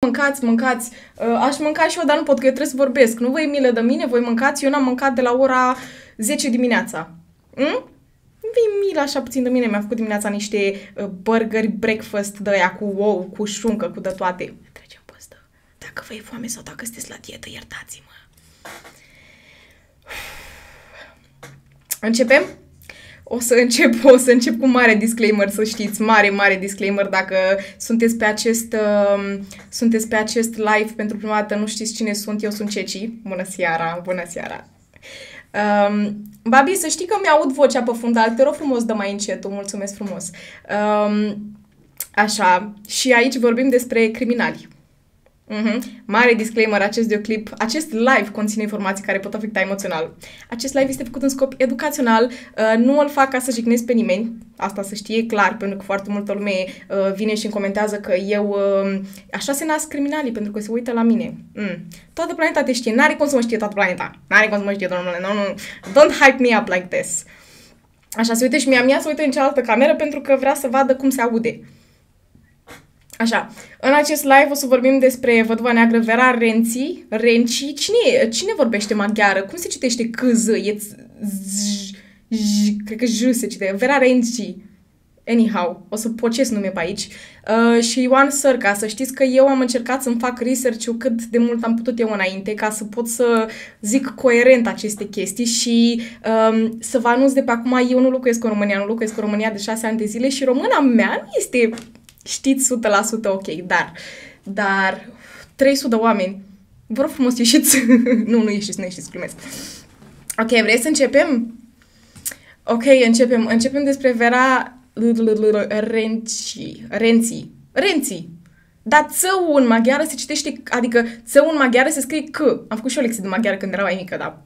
mâncați, mâncați, uh, aș mânca și eu, dar nu pot, că eu trebuie să vorbesc. Nu vă e milă de mine, voi mâncați, eu n-am mâncat de la ora 10 dimineața. Mm? Vei milă așa puțin de mine, mi-am făcut dimineața niște uh, burgeri breakfast de aia cu ou, cu șuncă, cu de toate. Trecem pe ăsta. Dacă vă e foame sau dacă sunteți la dietă, iertați-mă. Începem? O să încep, o să încep cu mare disclaimer, să știți, mare, mare disclaimer dacă sunteți pe acest, uh, sunteți pe acest live pentru prima dată, nu știți cine sunt, eu sunt Ceci. Bună seara, bună seara. Um, Babi, să știi că mi-aud vocea pe fundal, te rog frumos, dă mai încetul, mulțumesc frumos. Um, așa, și aici vorbim despre criminali. Mm-hmm. Mare disclaimer, acest videoclip, acest live conține informații care pot afecta emoțional. Acest live este făcut în scop educațional, uh, nu îl fac ca să jignesc pe nimeni, asta să știe clar, pentru că foarte multă lume uh, vine și îmi comentează că eu, uh, așa se nasc criminalii, pentru că se uită la mine. Mm. Toată planeta te știe, n-are cum să mă știe toată planeta, n-are cum să mă știe, domnule, no, no. don't hype me up like this. Așa, se uită și mia mea se uită în cealaltă cameră pentru că vrea să vadă cum se aude. Așa, în acest live o să vorbim despre văduva neagră Vera Renzi, Renci. Cine, cine vorbește maghiară? Cum se citește câz? E z, j, cred că j se citește. Vera Renzi. Anyhow, o să pocesc nume pe aici. Uh, și Ioan Sărca, să știți că eu am încercat să-mi fac research-ul cât de mult am putut eu înainte ca să pot să zic coerent aceste chestii și um, să vă anunț de pe acum, eu nu locuiesc în România, nu locuiesc în România de șase ani de zile și româna mea nu este știți 100% ok, dar, dar 300 de oameni, vă rog frumos, ieșiți. nu, nu ieșiți, nu ieșiți, glumesc. Ok, vrei să începem? Ok, începem. Începem despre Vera Renci. Renci. Renci. Dar țău în maghiară se citește, adică țău în maghiară se scrie C. Am făcut și o lecție de maghiară când eram mai mică, dar...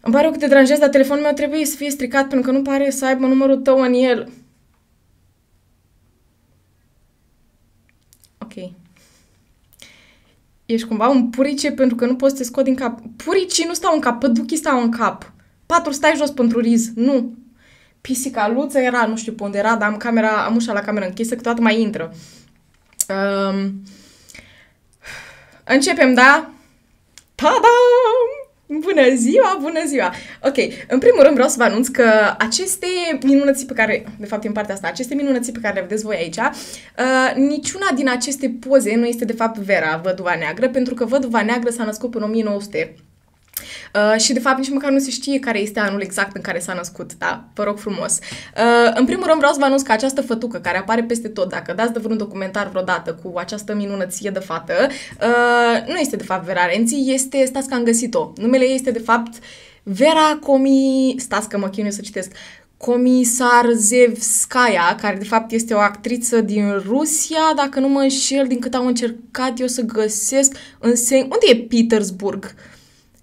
Îmi pare că te deranjez, dar telefonul meu trebuie să fie stricat pentru că nu pare să aibă numărul tău în el. Ești cumva un purice pentru că nu poți să te scot din cap. Puricii nu stau în cap, păduchii stau în cap. Patru stai jos pentru riz. Nu. Pisica luță era, nu știu pe unde era, dar am, camera, am ușa la cameră închisă, că toată mai intră. Um, începem, da? Ta-da! Bună ziua, bună ziua! Ok, în primul rând vreau să vă anunț că aceste minunății pe care, de fapt în partea asta, aceste minunății pe care le vedeți voi aici, uh, niciuna din aceste poze nu este de fapt Vera, văduva neagră, pentru că văduva neagră s-a născut în 1900 Uh, și de fapt nici măcar nu se știe care este anul exact în care s-a născut, da? Vă rog frumos. Uh, în primul rând vreau să vă anunț că această fătucă care apare peste tot, dacă dați de vreun documentar vreodată cu această minunăție de fată, uh, nu este de fapt Vera Renzi, este, stați că am găsit-o. Numele ei este de fapt Vera Comi... Stați că mă chinui să citesc. Comisar Zevskaya, care de fapt este o actriță din Rusia, dacă nu mă înșel, din cât am încercat eu să găsesc în sen... Unde e Petersburg? Uh,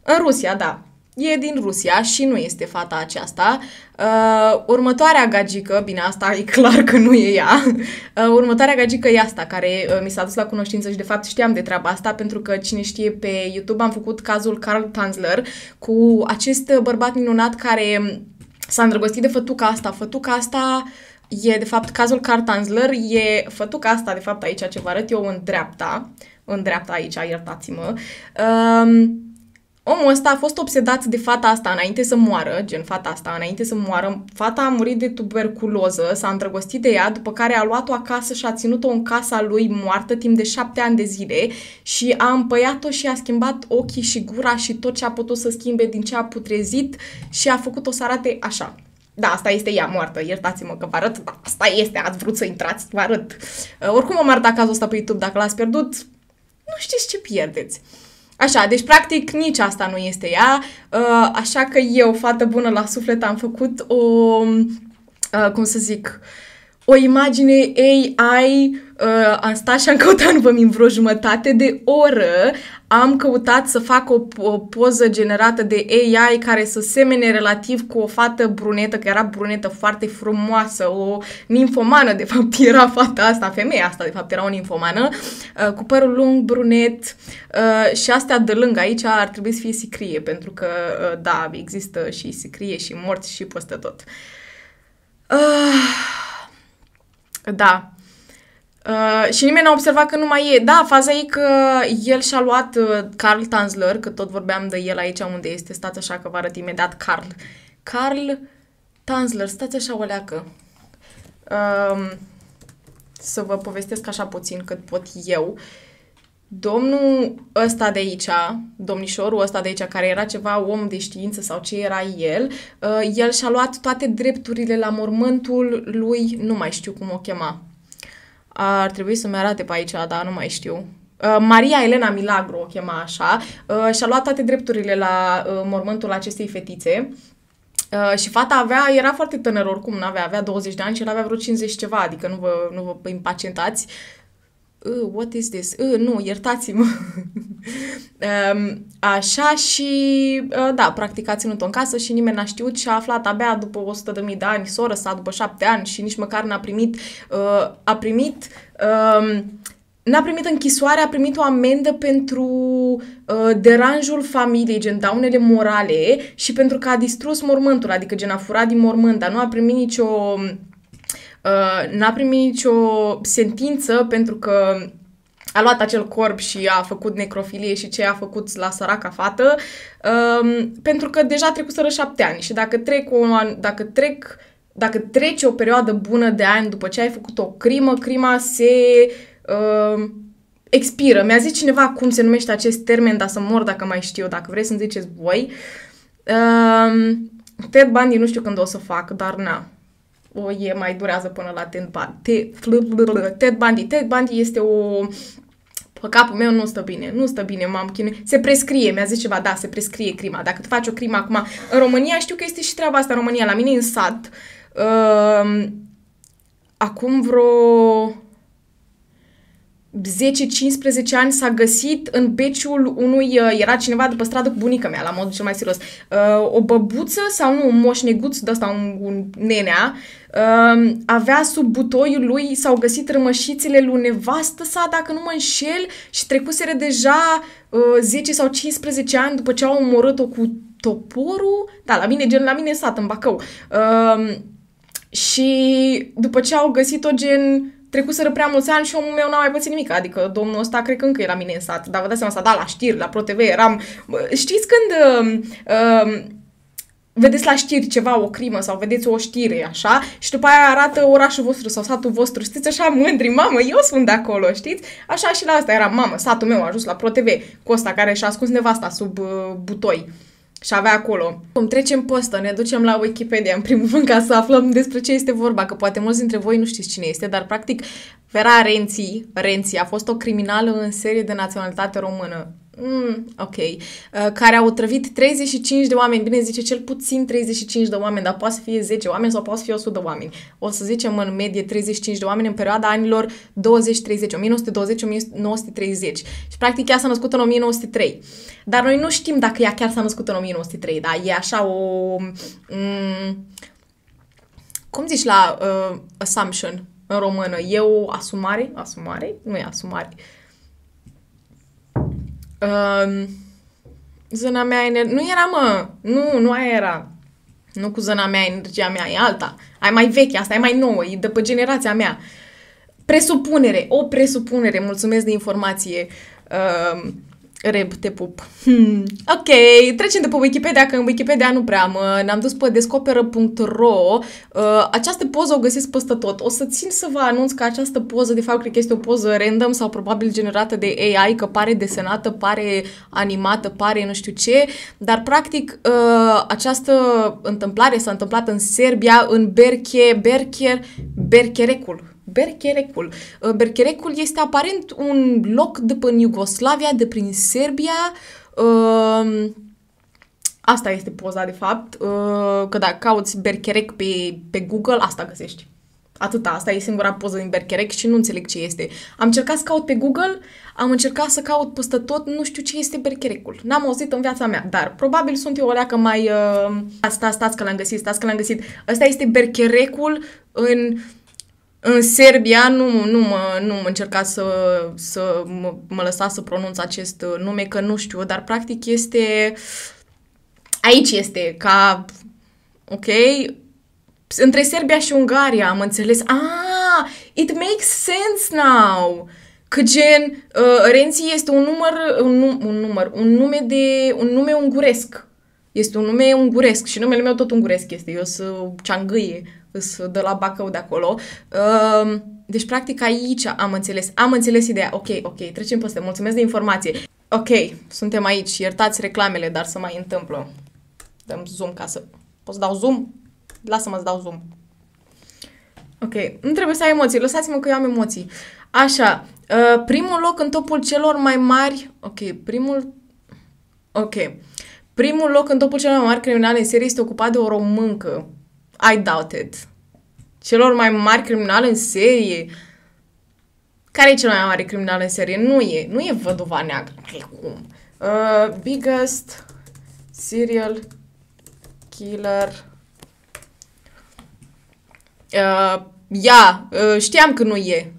în Rusia, da. E din Rusia și nu este fata aceasta. Uh, următoarea gagică, bine, asta e clar că nu e ea, uh, următoarea gagică e asta, care uh, mi s-a dus la cunoștință și de fapt știam de treaba asta, pentru că cine știe pe YouTube am făcut cazul Carl Tanzler cu acest bărbat minunat care s-a îndrăgostit de fătuca asta. Fătuca asta e de fapt cazul Carl Tanzler, e fătuca asta de fapt aici ce vă arăt eu în dreapta, în dreapta aici, iertați-mă. Uh, Omul ăsta a fost obsedat de fata asta înainte să moară, gen fata asta înainte să moară. Fata a murit de tuberculoză, s-a îndrăgostit de ea, după care a luat-o acasă și a ținut-o în casa lui moartă timp de șapte ani de zile și a împăiat-o și a schimbat ochii și gura și tot ce a putut să schimbe din ce a putrezit și a făcut-o să arate așa. Da, asta este ea moartă, iertați-mă că vă arăt, da, asta este, ați vrut să intrați, vă arăt. Uh, oricum am arătat cazul ăsta pe YouTube, dacă l-ați pierdut, nu știți ce pierdeți. Așa, deci practic nici asta nu este ea, uh, așa că eu, fată bună la suflet, am făcut o, uh, cum să zic, o imagine AI, uh, am stat și am căutat, nu vă vreo jumătate de oră, am căutat să fac o, o poză generată de AI care să semene relativ cu o fată brunetă, că era brunetă foarte frumoasă, o ninfomană, de fapt era fata asta, femeia asta, de fapt era o ninfomană, uh, cu părul lung, brunet uh, și astea de lângă aici ar trebui să fie sicrie, pentru că, uh, da, există și sicrie și morți și peste tot. Uh, da. Uh, și nimeni n-a observat că nu mai e. Da, faza e că el și-a luat uh, Carl Tanzler, că tot vorbeam de el aici unde este, stați așa că vă arăt imediat Carl. Carl Tanzler, stați așa o leacă. Uh, să vă povestesc așa puțin cât pot eu. Domnul ăsta de aici, domnișorul ăsta de aici, care era ceva om de știință sau ce era el, uh, el și-a luat toate drepturile la mormântul lui, nu mai știu cum o chema. Ar trebui să-mi arate pe aici, dar nu mai știu. Uh, Maria Elena Milagro o chema așa, uh, și-a luat toate drepturile la uh, mormântul acestei fetițe Uh, și fata avea, era foarte tânără oricum, nu avea, avea 20 de ani și el avea vreo 50 ceva, adică nu vă, nu vă impacientați. Uh, what is this? Uh, nu, iertați-mă. um, așa și, uh, da, practic a ținut-o în casă și nimeni n-a știut și a aflat abia după 100 de mii de ani, soră sa după 7 ani și nici măcar n-a primit, uh, a primit uh, n-a primit închisoare, a primit o amendă pentru uh, deranjul familiei, gen daunele morale și pentru că a distrus mormântul, adică gen a furat din mormânt, dar nu a primit nicio uh, n-a primit nicio sentință pentru că a luat acel corp și a făcut necrofilie și ce a făcut la săraca fată, um, pentru că deja trecuseră șapte ani și dacă trec, o, dacă trec dacă treci o perioadă bună de ani după ce ai făcut o crimă, crima se uh, expiră. Mi-a zis cineva cum se numește acest termen, dar să mor dacă mai știu, dacă vreți să-mi ziceți voi. Uh, Ted Bundy nu știu când o să fac, dar na, o e mai durează până la Ted Bundy. Ted Bundy. Ted Bundy este o pe capul meu nu stă bine, nu stă bine, m-am chinuit. Se prescrie, mi-a zis ceva, da, se prescrie crima. Dacă tu faci o crimă acum, în România știu că este și treaba asta în România, la mine în sat, uh, acum vreo 10-15 ani s-a găsit în beciul unui, uh, era cineva de pe stradă cu bunica mea, la modul cel mai serios, uh, o băbuță sau nu, un moșneguț de ăsta, un, un nenea, uh, avea sub butoiul lui, s-au găsit rămășițele lui nevastă sa, dacă nu mă înșel, și trecuseră deja 10 sau 15 ani după ce au omorât-o cu toporul, da, la mine, gen, la mine sat, în Bacău. și după ce au găsit-o, gen, trecuseră prea mulți ani și omul meu n-a mai pățit nimic. Adică domnul ăsta cred că încă era mine în sat. Dar vă dați seama, s-a dat la știri, la ProTV, eram... Știți când... Uh, uh, vedeți la știri ceva, o crimă sau vedeți o știre, așa, și după aia arată orașul vostru sau satul vostru, știți, așa mândri, mamă, eu sunt de acolo, știți? Așa și la asta era, mamă, satul meu a ajuns la ProTV cu ăsta care și-a ascuns nevasta sub uh, butoi și avea acolo. Cum trecem postă, ne ducem la Wikipedia în primul rând ca să aflăm despre ce este vorba, că poate mulți dintre voi nu știți cine este, dar practic Vera Renzi, Renzi a fost o criminală în serie de naționalitate română. Mm, ok. Uh, care au otrăvit 35 de oameni. Bine, zice cel puțin 35 de oameni, dar poate să fie 10 oameni sau poate să fie 100 de oameni. O să zicem în medie 35 de oameni în perioada anilor 20-30, 1920-1930. Și practic ea s-a născut în 1903. Dar noi nu știm dacă ea chiar s-a născut în 1903, da? E așa o... Mm, cum zici la uh, assumption în română? E o asumare? Asumare? Nu e asumare. Uh, Uh, zona mea, ener- nu era, mă, nu, nu aia era. Nu cu zona mea, energia mea, e alta. Ai mai veche, asta e mai nouă, e de pe generația mea. Presupunere, o presupunere, mulțumesc de informație. Uh, Reb, te pup. Hmm. Ok, trecem de pe Wikipedia, că în Wikipedia nu prea am. Ne-am dus pe descoperă.ro. Uh, această poză o găsesc peste tot. O să țin să vă anunț că această poză, de fapt, cred că este o poză random sau probabil generată de AI, că pare desenată, pare animată, pare nu știu ce, dar practic uh, această întâmplare s-a întâmplat în Serbia, în Berche, Bercher, Bercherecul Bercherecul. Uh, Bercherecul este aparent un loc de până Iugoslavia, de prin Serbia. Uh, asta este poza, de fapt. Uh, că dacă cauți Bercherec pe, pe Google, asta găsești. Atâta, asta e singura poză din Bercherec și nu înțeleg ce este. Am încercat să caut pe Google, am încercat să caut peste tot, nu știu ce este Bercherecul. N-am auzit în viața mea, dar probabil sunt eu o leacă mai... Uh, stați, stați că l-am găsit, stați că l-am găsit. Ăsta este Bercherecul în în Serbia nu, nu, mă, nu mă încerca să, să mă, mă lăsa să pronunț acest nume, că nu știu, dar practic este... Aici este ca... Ok? Între Serbia și Ungaria am înțeles... Ah, it makes sense now. Că gen, uh, Renzi este un număr, un, num, un număr, un nume de, un nume unguresc. Este un nume unguresc și numele meu tot unguresc este. Eu sunt ceangâie, sunt de la Bacău de acolo. Uh, deci, practic, aici am înțeles, am înțeles ideea. Ok, ok, trecem peste. Mulțumesc de informație. Ok, suntem aici. Iertați reclamele, dar să mai întâmplă. Dăm zoom ca să... Poți dau zoom? Lasă-mă să dau zoom. Ok, nu trebuie să ai emoții. Lăsați-mă că eu am emoții. Așa, uh, primul loc în topul celor mai mari... Ok, primul... Ok. Primul loc în topul celor mai mari criminale în serie este ocupat de o româncă. I doubt it. Celor mai mari criminale în serie... Care e cel mai mare criminal în serie? Nu e. Nu e văduva neagră. Cum? Uh, biggest serial killer... Uh, ia, uh, știam că nu e.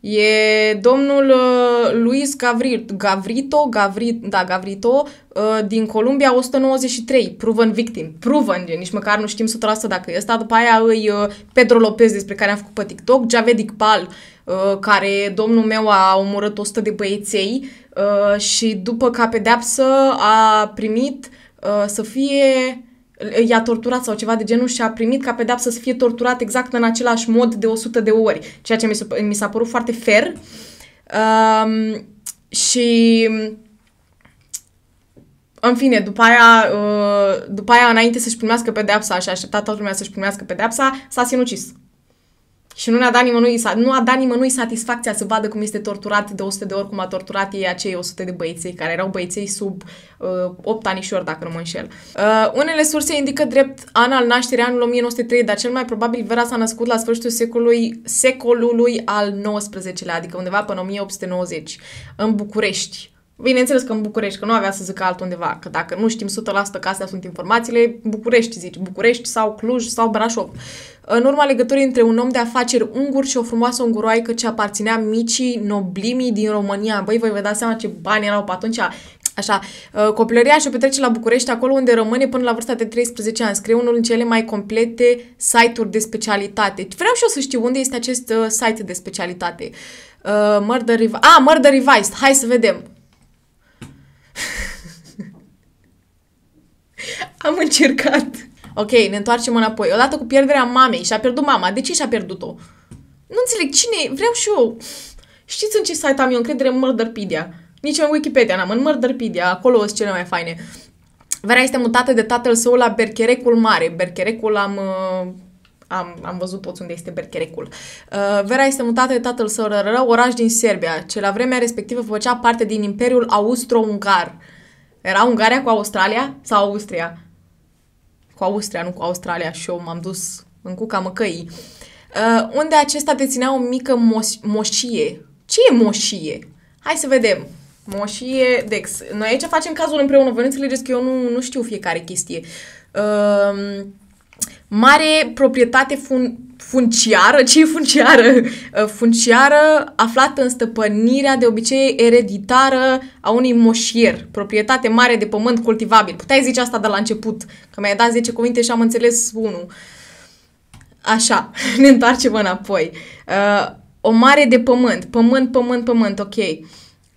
E domnul uh, Luis Gavrit, Gavrito, Gavrit, da, Gavrito, uh, din Columbia 193, proven victim. Proven, nici măcar nu știm 100% dacă e ăsta. După aia îi uh, Pedro Lopez, despre care am făcut pe TikTok, Javed Iqbal, uh, care domnul meu a omorât 100 de băieței uh, și după ca pedeapsă a primit uh, să fie i-a torturat sau ceva de genul și a primit ca pedeapsă să fie torturat exact în același mod de 100 de ori, ceea ce mi s-a, mi s-a părut foarte fair. Um, și în fine, după aia, uh, după aia înainte să-și primească pedeapsa și a așteptat toată lumea să-și primească pedeapsa, s-a sinucis. Și nu ne-a dat nimănui, nu a dat nimănui satisfacția să vadă cum este torturat de 100 de ori, cum a torturat ei acei 100 de băieței, care erau băieței sub uh, 8 anișori, dacă nu mă înșel. Uh, unele surse indică drept an al nașterii anul 1903, dar cel mai probabil Vera s-a născut la sfârșitul secolului, secolului al XIX-lea, adică undeva până 1890, în București. Bineînțeles că în București, că nu avea să zică altundeva, că dacă nu știm 100% că astea sunt informațiile, București zici, București sau Cluj sau Brașov. În urma legăturii între un om de afaceri ungur și o frumoasă unguroaică ce aparținea micii noblimii din România. Băi, voi vă dați seama ce bani erau pe atunci? Așa, uh, copilăria și-o petrece la București, acolo unde rămâne până la vârsta de 13 ani. Scrie unul din cele mai complete site-uri de specialitate. Vreau și eu să știu unde este acest uh, site de specialitate. Uh, Murder Revised. Ah, Murder Revised. Hai să vedem. Am încercat. Ok, ne întoarcem înapoi. Odată cu pierderea mamei și a pierdut mama. De ce și-a pierdut-o? Nu înțeleg. Cine? Vreau și eu. Știți în ce site am eu încredere în Murderpedia? Nici în Wikipedia n-am. În Murderpedia. Acolo sunt cele mai faine. Vera este mutată de tatăl său la Bercherecul Mare. Bercherecul am... Uh, am, am văzut toți unde este Bercherecul. Uh, Vera este mutată de tatăl său, Rără, oraș din Serbia, ce la vremea respectivă făcea parte din Imperiul Austro-Ungar. Era Ungaria cu Australia sau Austria? Cu Austria, nu cu Australia și eu m-am dus în cuca măcăii. Uh, unde acesta deținea o mică moș- moșie. Ce e moșie? Hai să vedem. Moșie, Dex. Noi aici facem cazul împreună. Vă înțelegeți că eu nu, nu știu fiecare chestie. Uh, mare proprietate fun- funciară, ce e funciară? Uh, funciară aflată în stăpânirea de obicei ereditară a unui moșier, proprietate mare de pământ cultivabil. Puteai zice asta de la început, că mi-ai dat 10 cuvinte și am înțeles unul. Așa, ne întoarcem înapoi. Uh, o mare de pământ, pământ, pământ, pământ, ok.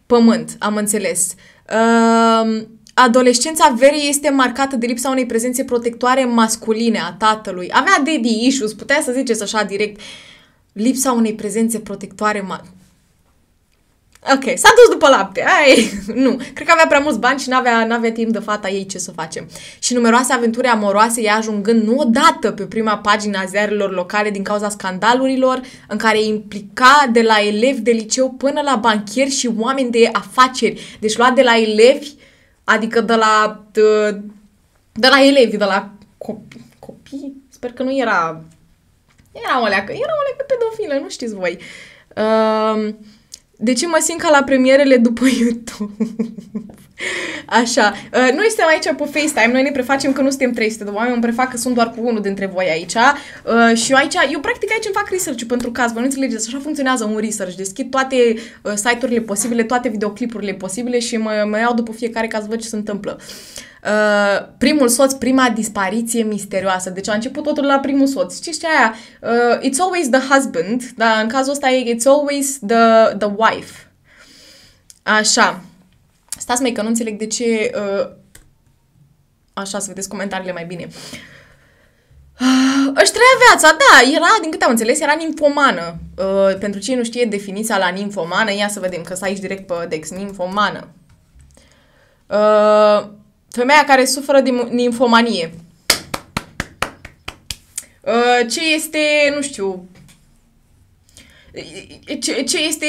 Pământ, am înțeles. Uh, Adolescența Verii este marcată de lipsa unei prezențe protectoare masculine a tatălui. Avea daddy issues, putea să ziceți așa direct. Lipsa unei prezențe protectoare ma- Ok, s-a dus după lapte. Ai, nu. Cred că avea prea mulți bani și n-avea, n-avea timp de fata ei ce să facem. Și numeroase aventuri amoroase ea ajungând nu odată pe prima pagina a ziarelor locale din cauza scandalurilor în care implica de la elevi de liceu până la banchieri și oameni de afaceri. Deci lua de la elevi Adică de la, de, de la elevi, de la copii, copii, sper că nu era, era o leacă, era o leacă pedofilă, nu știți voi. Uh, de ce mă simt ca la premierele după YouTube? Așa, uh, noi suntem aici pe FaceTime, noi ne prefacem că nu suntem 300 de oameni, îmi prefac că sunt doar cu unul dintre voi aici uh, și eu aici, eu practic aici îmi fac research pentru caz, vă nu înțelegeți, așa funcționează un research, deschid toate uh, site-urile posibile, toate videoclipurile posibile și mă, mă iau după fiecare caz, văd ce se întâmplă. Uh, primul soț, prima dispariție misterioasă. Deci a început totul la primul soț. Știți ce aia? Uh, it's always the husband, dar în cazul ăsta e it's always the, the wife. Așa. Stați mai că nu înțeleg de ce... Uh, așa, să vedeți comentariile mai bine. Uh, își trăia viața, da, era, din câte am înțeles, era ninfomană. Uh, pentru cine nu știe definiția la ninfomană, ia să vedem, că stai aici direct pe Dex, ninfomană. Uh, femeia care suferă de ninfomanie. Uh, ce este, nu știu, ce, ce, este,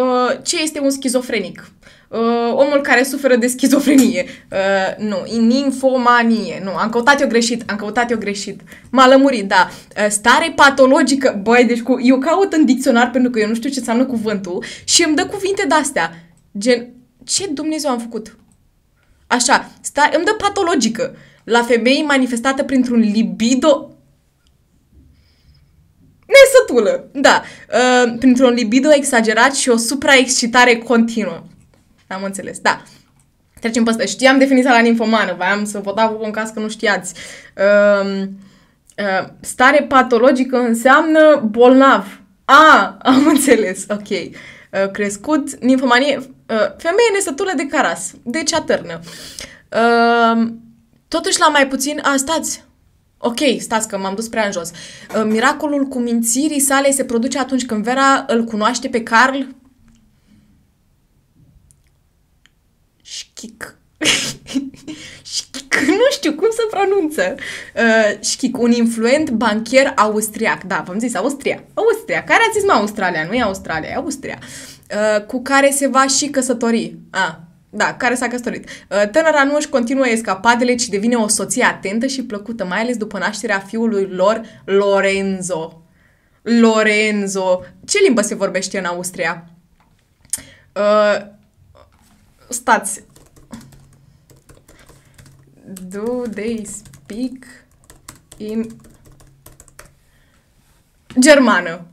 uh, ce este un schizofrenic? Uh, omul care suferă de schizofrenie. Uh, nu, ninfomanie. Nu, am căutat eu greșit, am căutat eu greșit. M-a lămurit, da. Uh, stare patologică. Băi, deci cu, eu caut în dicționar pentru că eu nu știu ce înseamnă cuvântul și îmi dă cuvinte de-astea. Gen, ce Dumnezeu am făcut? Așa, sta, îmi dă patologică. La femei manifestată printr-un libido nesătulă, da, uh, printr-un libido exagerat și o supraexcitare continuă. Am înțeles, da. Trecem pe asta. Știam definiția la ninfomană, voiam să vă dau în caz că nu știați. Uh, uh, stare patologică înseamnă bolnav. A, am înțeles, ok. Uh, crescut, ninfomanie, uh, femeie nesătulă de caras, de ceatârnă. Uh, totuși la mai puțin, a, stați, Ok, stați că m-am dus prea în jos. Uh, miracolul cu mințirii sale se produce atunci când Vera îl cunoaște pe Carl Șchic. Șchic, nu știu cum se pronunță. Uh, Șchic, un influent banchier austriac. Da, v-am zis, Austria. Austria. Care a zis, mă, Australia? Nu e Australia, e Austria. Uh, cu care se va și căsători. Ah, da, care s-a căsătorit. Uh, tânăra nu își continuă escapadele, ci devine o soție atentă și plăcută, mai ales după nașterea fiului lor, Lorenzo. Lorenzo. Ce limbă se vorbește în Austria? Uh, stați. Do they speak in germană?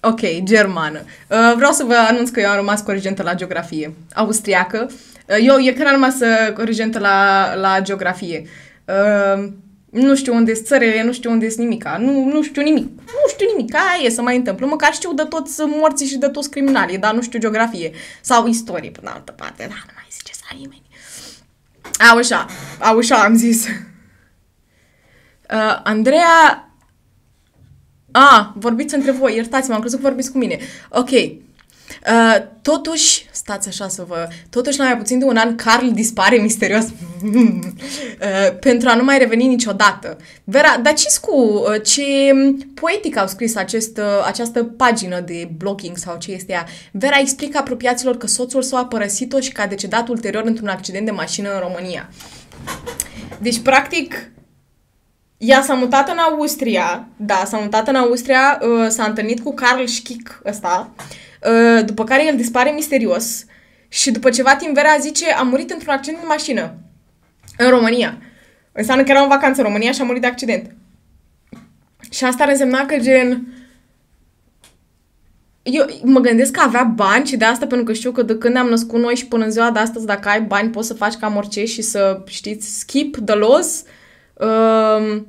Ok, germană. Uh, vreau să vă anunț că eu am rămas corigentă la geografie. Austriacă. Uh, eu, eu când am rămas uh, corigentă la, la geografie. Uh, nu știu unde sunt țările, nu știu unde sunt nimica. Nu, nu știu nimic. Nu știu nimic. Aia e să mai întâmplă. Măcar știu de toți morții și de toți criminalii, dar nu știu geografie. Sau istorie, până altă parte. Da, nu mai zice să nimeni. Au așa, au așa am zis. Uh, Andreea... A, vorbiți între voi, iertați-mă, am crezut că vorbiți cu mine. Ok, Uh, totuși, stați așa să vă... Totuși, la mai puțin de un an, Carl dispare misterios uh, pentru a nu mai reveni niciodată. Vera, dar ce cu uh, ce poetic au scris acest, uh, această pagină de blogging sau ce este ea? Vera explică apropiaților că soțul său a părăsit-o și că a decedat ulterior într-un accident de mașină în România. Deci, practic, ea s-a mutat în Austria, da, s-a mutat în Austria, uh, s-a întâlnit cu Carl Schick ăsta, uh, Uh, după care el dispare misterios și după ceva timp Vera zice a murit într-un accident de mașină în România. Înseamnă că era în vacanță în România și a murit de accident. Și asta ar însemna că gen... Eu mă gândesc că avea bani și de asta pentru că știu că de când am născut noi și până în ziua de astăzi dacă ai bani poți să faci cam orice și să, știți, skip the laws. Um,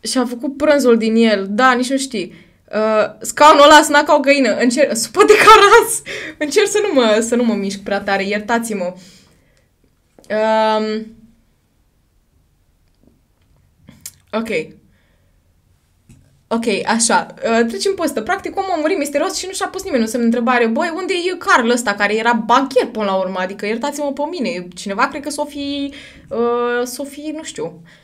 și am făcut prânzul din el. Da, nici nu știi. Uh, scaunul ăla suna ca o găină. Încer- supă de caras! Încerc să nu mă, să nu mă mișc prea tare, iertați-mă. Um, ok. Ok, așa. Uh, trecem pe ăsta. Practic, omul a murit misterios și nu și-a pus nimeni un semn de întrebare. Băi, unde e Carl ăsta, care era banchier până la urmă? Adică, iertați-mă pe mine. Cineva cred că s-o fi, uh, s-o fi, nu știu, Uh,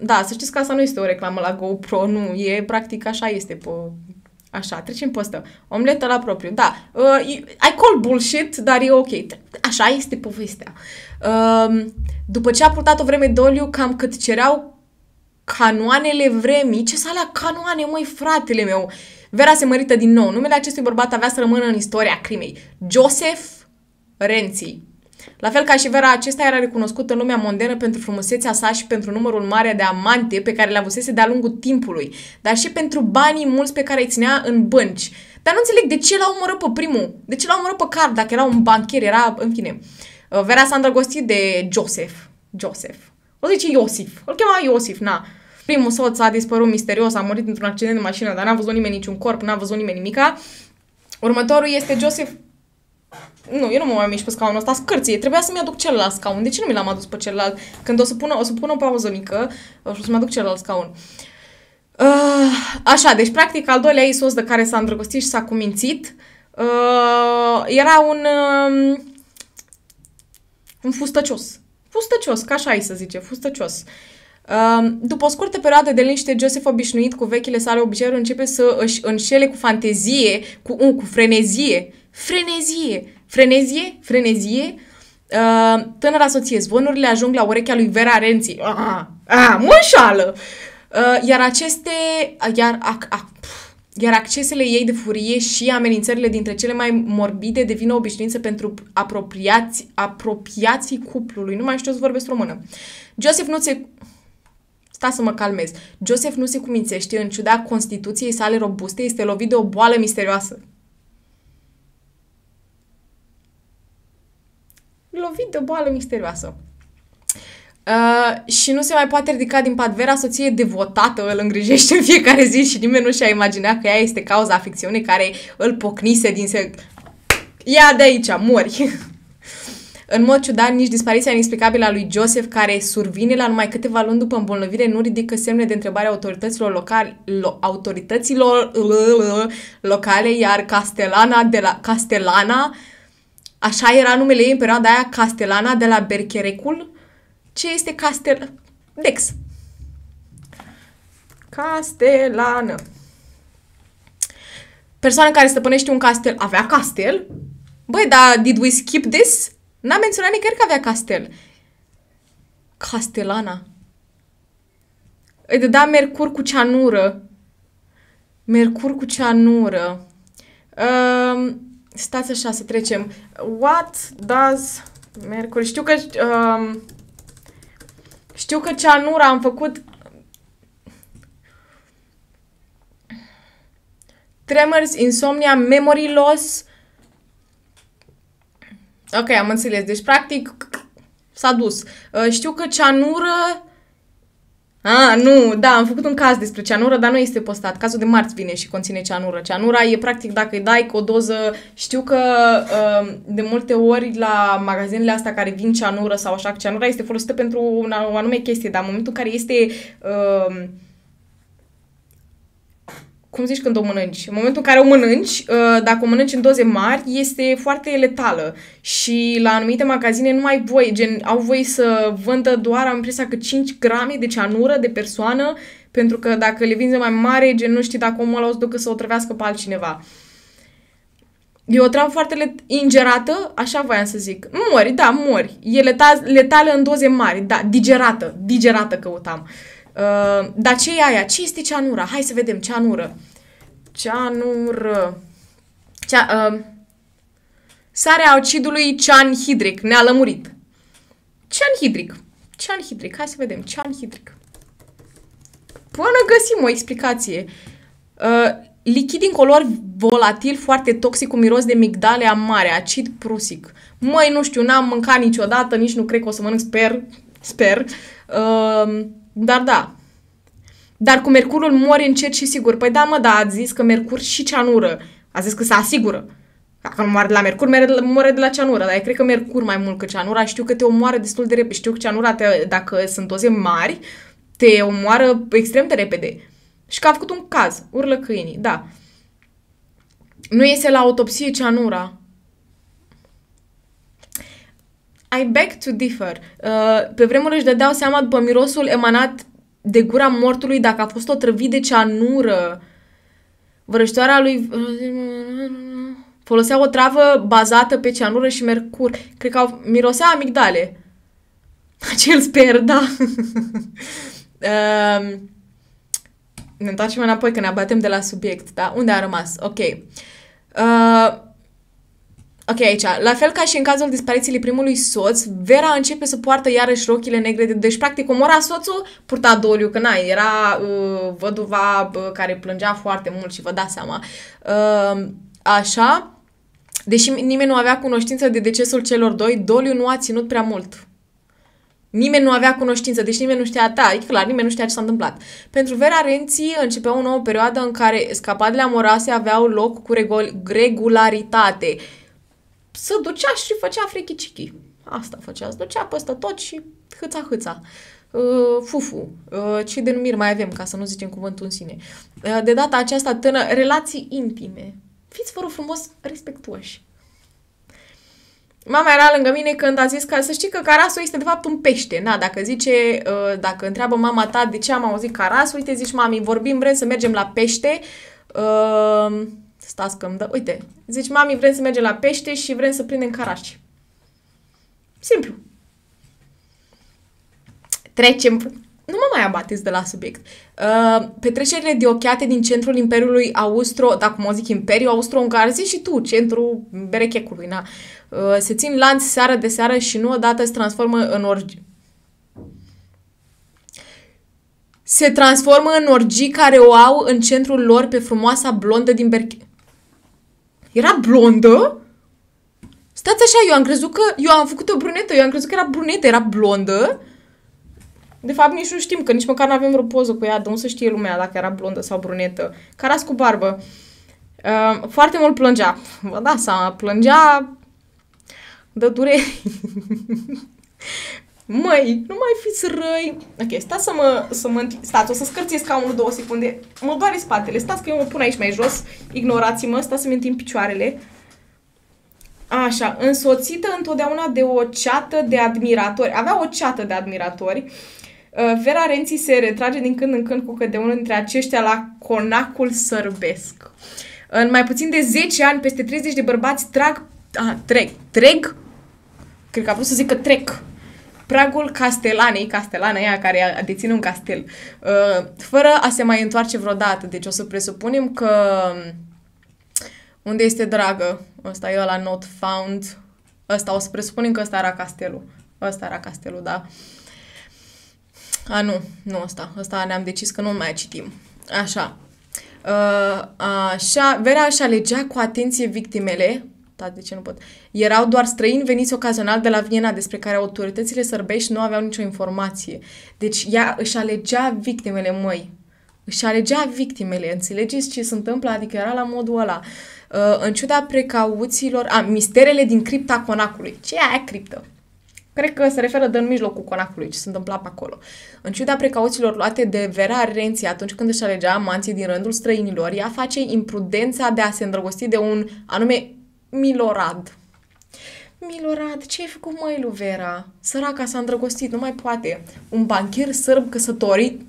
da, să știți că asta nu este o reclamă la GoPro, nu, e practic așa este pe... Așa, trecem pe ăsta. Omletă la propriu, da. Uh, I call bullshit, dar e ok. Așa este povestea. Uh, după ce a purtat o vreme doliu, cam cât cereau canoanele vremii, ce să alea canoane, măi, fratele meu? Vera se mărită din nou. Numele acestui bărbat avea să rămână în istoria crimei. Joseph Renzi. La fel ca și Vera, acesta era recunoscut în lumea mondenă pentru frumusețea sa și pentru numărul mare de amante pe care le avusese de-a lungul timpului, dar și pentru banii mulți pe care îi ținea în bănci. Dar nu înțeleg de ce l-a omorât pe primul, de ce l-a omorât pe Carl dacă era un bancher, era, în fine. Uh, Vera s-a îndrăgostit de Joseph. Joseph. O zice Iosif. Îl chema Iosif, na. Primul soț a dispărut misterios, a murit într-un accident de mașină, dar n-a văzut nimeni niciun corp, n-a văzut nimeni nimica. Următorul este Joseph nu, eu nu mă mai mișc pe scaunul ăsta, scârție, trebuia să-mi aduc celălalt scaun. De ce nu mi l-am adus pe celălalt? Când o să pună, o să pună o pauză mică, o să-mi aduc celălalt scaun. Uh, așa, deci practic al doilea Isus de care s-a îndrăgostit și s-a cumințit uh, era un uh, un fustăcios. Fustăcios, ca așa ai să zice, fustăcios. Uh, după o scurtă perioadă de liniște, Joseph, obișnuit cu vechile sale obiceiuri, începe să își înșele cu fantezie, cu, uh, cu frenezie, frenezie, frenezie, frenezie, uh, tânăra soție. Zvonurile ajung la urechea lui Vera Renzi. Ah, ah, mă înșală! Uh, iar aceste, iar, ac, ac, iar accesele ei de furie și amenințările dintre cele mai morbide devin o obișnuință pentru apropiați, apropiații cuplului. Nu mai știu să vorbesc română. Joseph nu se... Sta să mă calmez. Joseph nu se cumințește în ciuda constituției sale robuste, este lovit de o boală misterioasă. Lovit de o boală misterioasă. Uh, și nu se mai poate ridica din pat. Vera, soție devotată, îl îngrijește în fiecare zi și nimeni nu și-a imaginat că ea este cauza afecțiunii care îl pocnise din se... Ia de aici, mori! în mod ciudat, nici dispariția inexplicabilă a lui Joseph, care survine la numai câteva luni după îmbolnăvire, nu ridică semne de întrebare autorităților locale, lo, autorităților locale, iar Castelana de la Castelana, așa era numele ei în perioada aia, Castelana de la Bercherecul, ce este castel... Dex. Castelană. Persoana care stăpânește un castel avea castel? Băi, dar did we skip this? N-am menționat nicăieri că avea castel. Castelana. Îi dădea mercur cu ceanură. Mercur cu ceanură. Um, stați așa să trecem. What does Mercur? Știu că um, știu că ceanura am făcut... Tremors, insomnia, memory loss. Ok, am înțeles. Deci, practic, s-a dus. Uh, știu că ceanură Ah, nu, da, am făcut un caz despre ceanură, dar nu este postat. Cazul de marți vine și conține ceanură. Ceanura e practic dacă îi dai cu o doză, știu că um, de multe ori la magazinele astea care vin ceanură sau așa, ceanura este folosită pentru una, o anume chestie, dar în momentul în care este uh, cum zici când o mănânci? În momentul în care o mănânci, uh, dacă o mănânci în doze mari, este foarte letală și la anumite magazine nu mai voie, gen, au voie să vândă doar, am impresia că 5 grame de ceanură de persoană, pentru că dacă le vinzi mai mare, gen, nu știi dacă omul ăla o să ducă să o trăvească pe altcineva. E o travă foarte let- ingerată, așa voiam să zic. Nu mori, da, mori. E letal, letală în doze mari, da, digerată, digerată căutam. Uh, Uh, dar ce e aia? Ce este ceanura? Hai să vedem, ceanură. Ceanură. Cea, uh, sarea acidului cianhidric, ne-a lămurit. Cianhidric. Cianhidric, hai să vedem, cianhidric. Până găsim o explicație. Uh, lichid incolor volatil foarte toxic cu miros de migdale amare, acid prusic. Măi, nu știu, n-am mâncat niciodată, nici nu cred că o să mănânc, sper, sper. Uh, dar da. Dar cu mercurul mori încet și sigur. Păi da, mă, da, ați zis că mercur și ceanură. A zis că se asigură. Dacă nu moare de la mercur, moare de la ceanură. Dar eu cred că mercur mai mult că ceanura. Știu că te omoară destul de repede. Știu că ceanura, te, dacă sunt doze mari, te omoară extrem de repede. Și că a făcut un caz. Urlă câinii, da. Nu iese la autopsie ceanura. I beg to differ. Uh, pe vremuri își dădeau seama după mirosul emanat de gura mortului dacă a fost o trăvit de ceanură. Vrăjitoarea lui folosea o travă bazată pe ceanură și mercur. Cred că au, mirosea amigdale. Acel sper, da. uh, ne întoarcem înapoi că ne abatem de la subiect, da? Unde a rămas? Ok. Uh, Ok, aici. La fel ca și în cazul dispariției primului soț, Vera începe să poartă iarăși rochile negre. De... Deci, practic, omora soțul, purta doliu, că na, era uh, văduva uh, care plângea foarte mult și vă dați seama. Uh, așa. Deși nimeni nu avea cunoștință de decesul celor doi, doliu nu a ținut prea mult. Nimeni nu avea cunoștință, deci nimeni nu știa, da, e clar, nimeni nu știa ce s-a întâmplat. Pentru Vera Renții începea o nouă perioadă în care scapadele amoroase aveau loc cu regularitate. Să ducea și făcea frechicichi. Asta făcea, se ducea peste tot și hâța-hâța. Uh, fufu, uh, ce denumiri mai avem, ca să nu zicem cuvântul în sine. Uh, de data aceasta, tână, relații intime. Fiți, vă rog frumos, respectuoși. Mama era lângă mine când a zis că să știi că carasul este de fapt un pește. Na, dacă zice, uh, dacă întreabă mama ta de ce am auzit carasul, uite, zici mami, vorbim, vrem să mergem la pește. Uh, stați că îmi dă, uite, zici mami, vrem să mergem la pește și vrem să prindem carași. Simplu. Trecem, nu mă mai abateți de la subiect. Uh, petrecerile de ochiate din centrul Imperiului Austro, dacă mă zic Imperiul Austro-Ungar, zici și tu, centrul Berechecului, na. Uh, se țin lanț seară de seară și nu odată se transformă în orgi. Se transformă în orgii care o au în centrul lor pe frumoasa blondă din Berche. Era blondă? Stați așa, eu am crezut că... Eu am făcut o brunetă, eu am crezut că era brunetă, era blondă. De fapt, nici nu știm, că nici măcar nu avem vreo poză cu ea, de unde să știe lumea dacă era blondă sau brunetă. Caras cu barbă. Uh, foarte mult plângea. Vă da seama, plângea de dureri. Măi, nu mai fiți răi. Ok, stați să mă, să mă Stați, o să scărțesc ca unul două secunde. Mă doare spatele. Stați că eu mă pun aici mai jos. Ignorați-mă. Stați să-mi întind picioarele. Așa, însoțită întotdeauna de o ceată de admiratori. Avea o ceată de admiratori. Uh, Vera Renții se retrage din când în când cu câte unul dintre aceștia la conacul sărbesc. În mai puțin de 10 ani, peste 30 de bărbați trag, a, trec, trec, cred că a vrut să zică trec, pragul Castelanei, Castelana aia care deține un castel, uh, fără a se mai întoarce vreodată. Deci o să presupunem că um, unde este dragă? Ăsta e la not found. Ăsta, o să presupunem că ăsta era castelul. Ăsta era castelul, da. A, nu, nu ăsta. Ăsta ne-am decis că nu mai citim. Așa. Uh, așa, Vera își alegea cu atenție victimele, da, de ce nu pot? Erau doar străini veniți ocazional de la Viena despre care autoritățile sărbești nu aveau nicio informație. Deci ea își alegea victimele, măi. Își alegea victimele, înțelegeți ce se întâmplă? Adică era la modul ăla. Uh, în ciuda precauțiilor... A, misterele din cripta conacului. Ce e aia criptă? Cred că se referă de în mijlocul conacului, ce se întâmpla pe acolo. În ciuda precauțiilor luate de Vera Renzi atunci când își alegea amanții din rândul străinilor, ea face imprudența de a se îndrăgosti de un anume Milorad. Milorad, ce ai făcut măi lui Vera? Săraca s-a îndrăgostit, nu mai poate. Un bancher sârb căsătorit.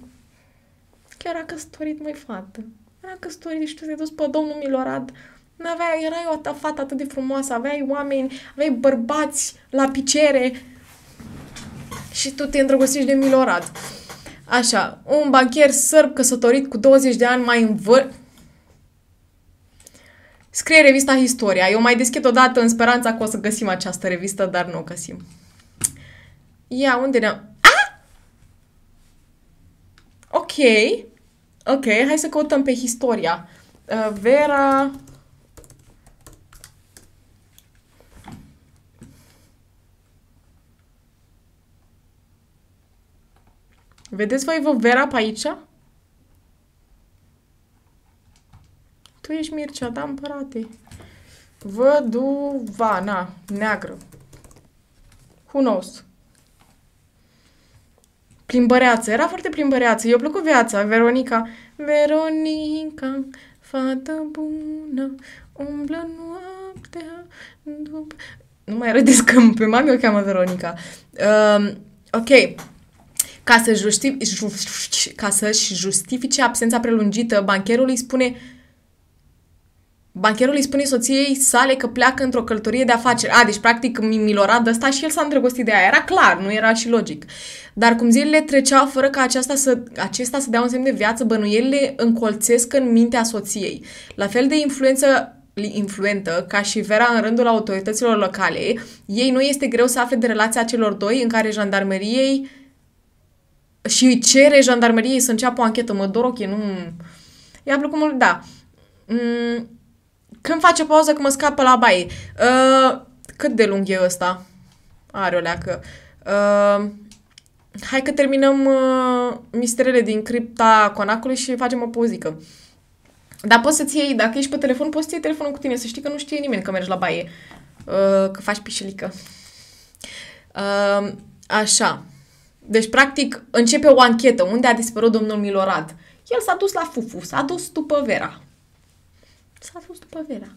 Chiar a căsătorit, mai fată. Era căsătorit și tu te-ai dus pe domnul Milorad. N-avea, erai o fată atât de frumoasă, aveai oameni, aveai bărbați la picere și tu te îndrăgostești de Milorad. Așa, un bancher sârb căsătorit cu 20 de ani mai în vâr... Scrie revista Historia. Eu mai deschid odată în speranța că o să găsim această revistă, dar nu o găsim. Ia, unde ne-am... Ah! Ok. Ok, hai să căutăm pe Historia. Uh, Vera... Vedeți voi vă Vera pe aici? Tu ești Mircea, da, împărate. Văduva, na, neagră. Who knows? Plimbăreață. Era foarte plimbăreață. Eu plăcut viața. Veronica. Veronica, fată bună, umblă noaptea după... Nu mai râdeți că pe mami o cheamă Veronica. Uh, ok. Ca, să justifice, ca să-și justifice absența prelungită, bancherul îi spune Bancherul îi spune soției sale că pleacă într-o călătorie de afaceri. A, deci practic Milorad de ăsta și el s-a îndrăgostit de ea. Era clar, nu era și logic. Dar cum zilele treceau fără ca aceasta să, acesta să dea un semn de viață, bănuielile încolțesc în mintea soției. La fel de influență influentă, ca și Vera în rândul autorităților locale, ei nu este greu să afle de relația celor doi în care jandarmeriei și îi cere jandarmeriei să înceapă o anchetă. Mă dor ochii, nu... I-a plăcut mult, da. Mm, Când face pauză că mă scapă la baie? Uh, cât de lung e ăsta? Are o leacă. Uh, hai că terminăm uh, misterele din cripta conacului și facem o pozică. Dar poți să-ți iei, dacă ești pe telefon, poți să iei telefonul cu tine, să știi că nu știe nimeni că mergi la baie, uh, că faci pișelică. Uh, așa. Deci, practic, începe o anchetă. Unde a dispărut domnul Milorad? El s-a dus la Fufu, s-a dus după Vera. S-a dus după Vera.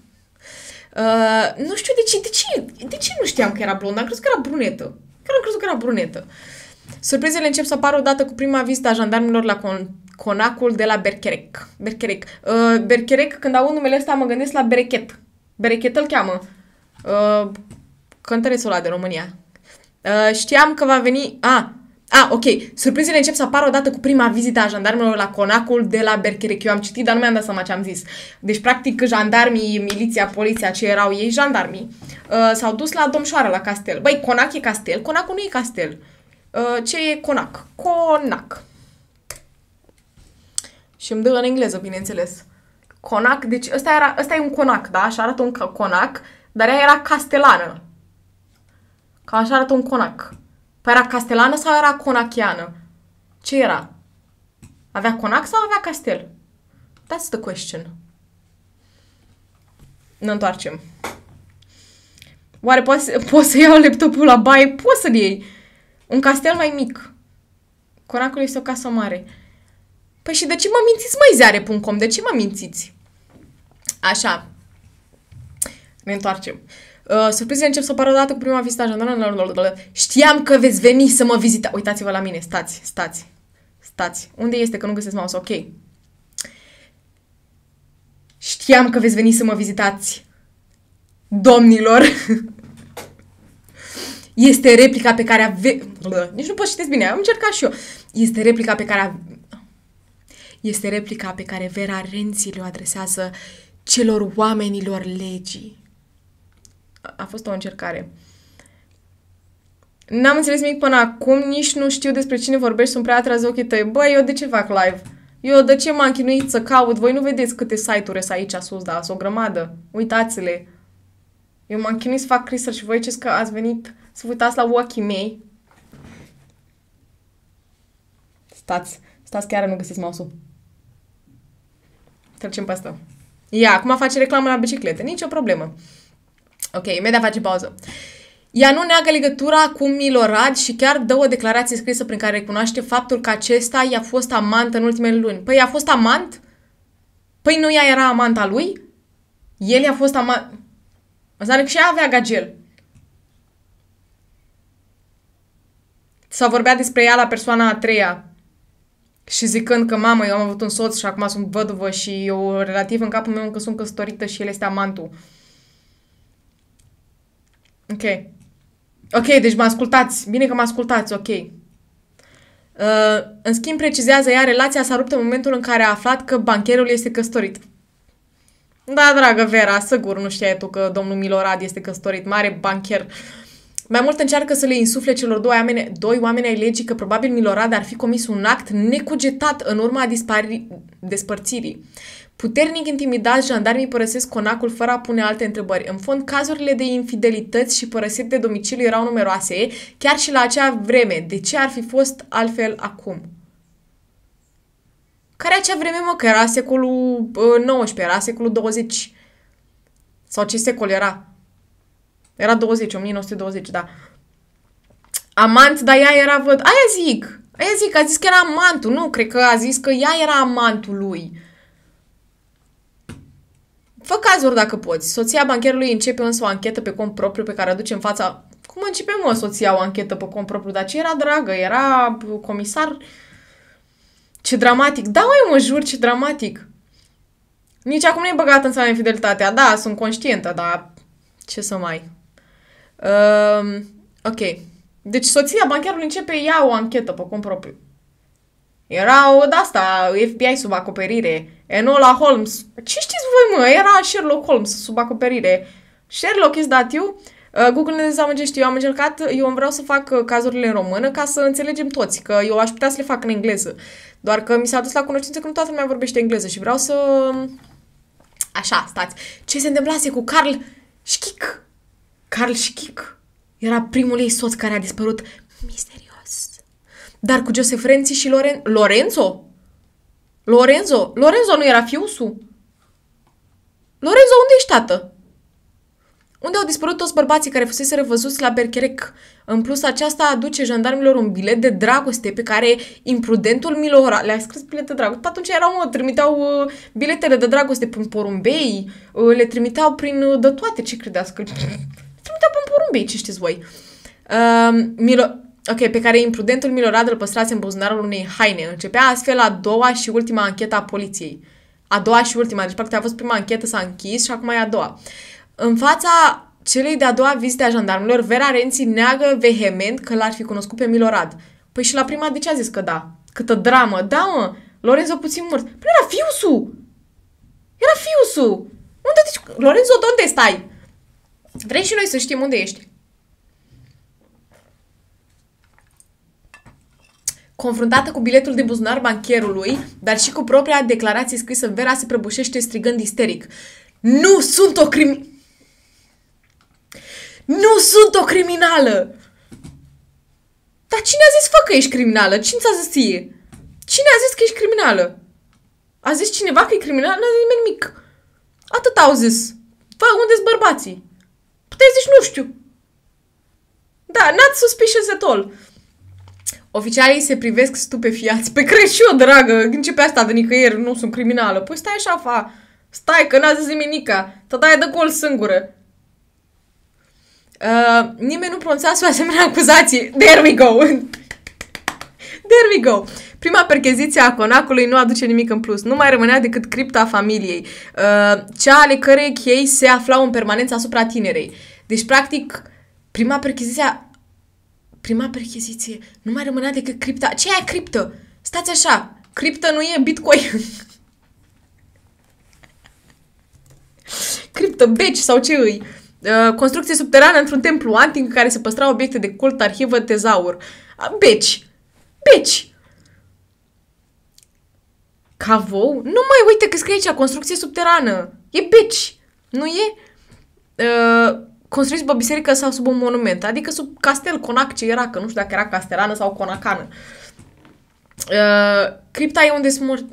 Uh, nu știu de ce, de ce, de ce nu știam că era blondă? Am crezut că era brunetă. Chiar am crezut că era brunetă. Surprizele încep să apară odată cu prima vizită a jandarmilor la con- conacul de la Bercherec. Bercherec. Uh, Bercherec, când aud numele ăsta, mă gândesc la Berechet. Berechet îl cheamă. Uh, cântărețul ăla de România. Uh, știam că va veni... Ah, Ah, ok. Surprizele încep să apară odată cu prima vizită a jandarmilor la conacul de la Bercherec. Eu am citit, dar nu mi-am dat seama ce am zis. Deci, practic, jandarmii, miliția, poliția, ce erau ei, jandarmii, uh, s-au dus la domșoară, la castel. Băi, conac e castel, conacul nu e castel. Uh, ce e conac? Conac. Și îmi dă în engleză, bineînțeles. Conac, deci ăsta, era, ăsta e un conac, da? Așa arată un conac, dar ea era castelană. Ca așa arată un conac. Păi era castelană sau era conachiană? Ce era? Avea conac sau avea castel? That's the question. Ne întoarcem. Oare poți, poți să iau laptopul la baie? Poți să-l iei. Un castel mai mic. Conacul este o casă mare. Păi și de ce mă mințiți, măi, ziare.com? De ce mă mințiți? Așa. Ne întoarcem. Uh, surprizele încep să apară odată cu prima vizită a jandarmilor. Știam că veți veni să mă vizita. Uitați-vă la mine. Stați, stați. Stați. Unde este că nu găsesc mouse? Ok. Știam că veți veni să mă vizitați. Domnilor. este replica pe care ave... Nici nu pot citesc bine. Am încercat și eu. Este replica pe care ave... Este replica pe care Vera Renzi le adresează celor oamenilor legii. A fost o încercare. N-am înțeles nimic până acum, nici nu știu despre cine vorbești, sunt prea atrás de ochii tăi. Băi, eu de ce fac live? Eu de ce m-am chinuit să caut? Voi nu vedeți câte site-uri sunt aici sus, da? Sunt o grămadă. Uitați-le. Eu m-am chinuit să fac research și voi ce că ați venit să vă uitați la ochii mei. Stați. Stați chiar nu găsiți mouse-ul. Trecem pe asta. Ia, acum face reclamă la biciclete. Nici o problemă. Ok, imediat face pauză. Ea nu neagă legătura cu Milorad și chiar dă o declarație scrisă prin care recunoaște faptul că acesta i-a fost amant în ultimele luni. Păi a fost amant? Păi nu ea era amanta lui? El i-a fost amant... Înseamnă că și ea avea gagel. S-a vorbea despre ea la persoana a treia și zicând că, mamă, eu am avut un soț și acum sunt văduvă și eu relativ în capul meu că sunt căsătorită și el este amantul. Ok. Ok, deci mă ascultați. Bine că mă ascultați, ok. Uh, în schimb, precizează ea, relația s-a rupt în momentul în care a aflat că bancherul este căsătorit. Da, dragă Vera, sigur nu știai tu că domnul Milorad este căsătorit, mare bancher. Mai mult încearcă să le insufle celor doi oameni, doi oameni ai legii că probabil Milorad ar fi comis un act necugetat în urma dispari, despărțirii. Puternic intimidați, jandarmii părăsesc conacul fără a pune alte întrebări. În fond, cazurile de infidelități și părăsiri de domiciliu erau numeroase, chiar și la acea vreme. De ce ar fi fost altfel acum? Care acea vreme, mă? Că era secolul XIX, era secolul 20. Sau ce secol era? Era 20, 1920, da. Amant, dar ea era văd. Aia zic. Aia zic, a zis că era amantul. Nu, cred că a zis că ea era amantul lui. Fă cazuri dacă poți. Soția bancherului începe însă o anchetă pe cont propriu pe care o aduce în fața... Cum începe, mă, soția o anchetă pe cont propriu? Dar ce era dragă? Era comisar... Ce dramatic. Da, mai mă jur, ce dramatic. Nici acum nu e băgat în seama infidelitatea. Da, sunt conștientă, dar ce să mai... Uh, ok. Deci soția bancherului începe ea o anchetă pe cont propriu. Era o de-asta, FBI sub acoperire. Enola Holmes. Ce știți voi, mă? Era Sherlock Holmes sub acoperire. Sherlock is that you? Uh, Google ne dezamăgește. Eu am încercat, eu vreau să fac uh, cazurile în română ca să înțelegem toți, că eu aș putea să le fac în engleză. Doar că mi s-a dus la cunoștință că nu toată lumea vorbește engleză și vreau să Așa, stați. Ce se întâmplase cu Carl Schick? Carl Schick era primul ei soț care a dispărut misterios. Dar cu Joseph Renzi și Loren... Lorenzo? Lorenzo? Lorenzo nu era fiusul? Lorenzo, unde ești, tată? Unde au dispărut toți bărbații care fusese revăzuți la Bercherec? În plus, aceasta aduce jandarmilor un bilet de dragoste pe care imprudentul Milora le-a scris bilet de dragoste. Pe atunci erau, mă, trimiteau uh, biletele de dragoste prin porumbei, uh, le trimiteau prin uh, de toate, ce credeți că... trimiteau prin porumbei, ce știți voi. Uh, Milo... Ok, pe care imprudentul Milorad îl păstrase în buzunarul unei haine. Începea astfel a doua și ultima anchetă a poliției. A doua și ultima, deci practic a fost prima anchetă, s-a închis și acum e a doua. În fața celei de-a doua vizite a jandarmilor, Vera Renzi neagă vehement că l-ar fi cunoscut pe Milorad. Păi și la prima de ce a zis că da? Câtă dramă! Da, mă! Lorenzo puțin mort. Păi era fiusul! Era fiusul! Unde te... Lorenzo, de unde stai? Vrei și noi să știm unde ești. Confruntată cu biletul de buzunar bancherului, dar și cu propria declarație scrisă, Vera se prăbușește strigând isteric. Nu sunt o crim... Nu sunt o criminală! Dar cine a zis, fă că ești criminală? Cine ți-a zis ție? Cine a zis că ești criminală? A zis cineva că e criminal? N-a zis nimeni nimic. Atât au zis. Fă, unde-s bărbații? Puteai zici, nu știu. Da, not suspicious at all. Oficialii se privesc stupefiați. Pe crezi și eu, dragă, începe asta de nicăieri, nu sunt criminală. Păi stai așa, fa. Stai, că n-a zis nimica. Tata e de gol singură. Uh, nimeni nu pronunțase o asemenea acuzație. There we go! There we go! Prima percheziție a conacului nu aduce nimic în plus. Nu mai rămânea decât cripta familiei, uh, cea ale cărei chei se aflau în permanență asupra tinerei. Deci, practic, prima percheziție prima percheziție nu mai rămânea decât cripta. Ce e criptă? Stați așa, criptă nu e bitcoin. criptă, beci sau ce îi. Uh, construcție subterană într-un templu antic în care se păstra obiecte de cult, arhivă, tezaur. Uh, beci. Beci. Cavou? Nu mai uite că scrie aici construcție subterană. E beci. Nu e? Uh, construiți pe biserică sau sub un monument. Adică sub castel, conac ce era, că nu știu dacă era castelană sau conacană. Uh, cripta e unde sunt mort...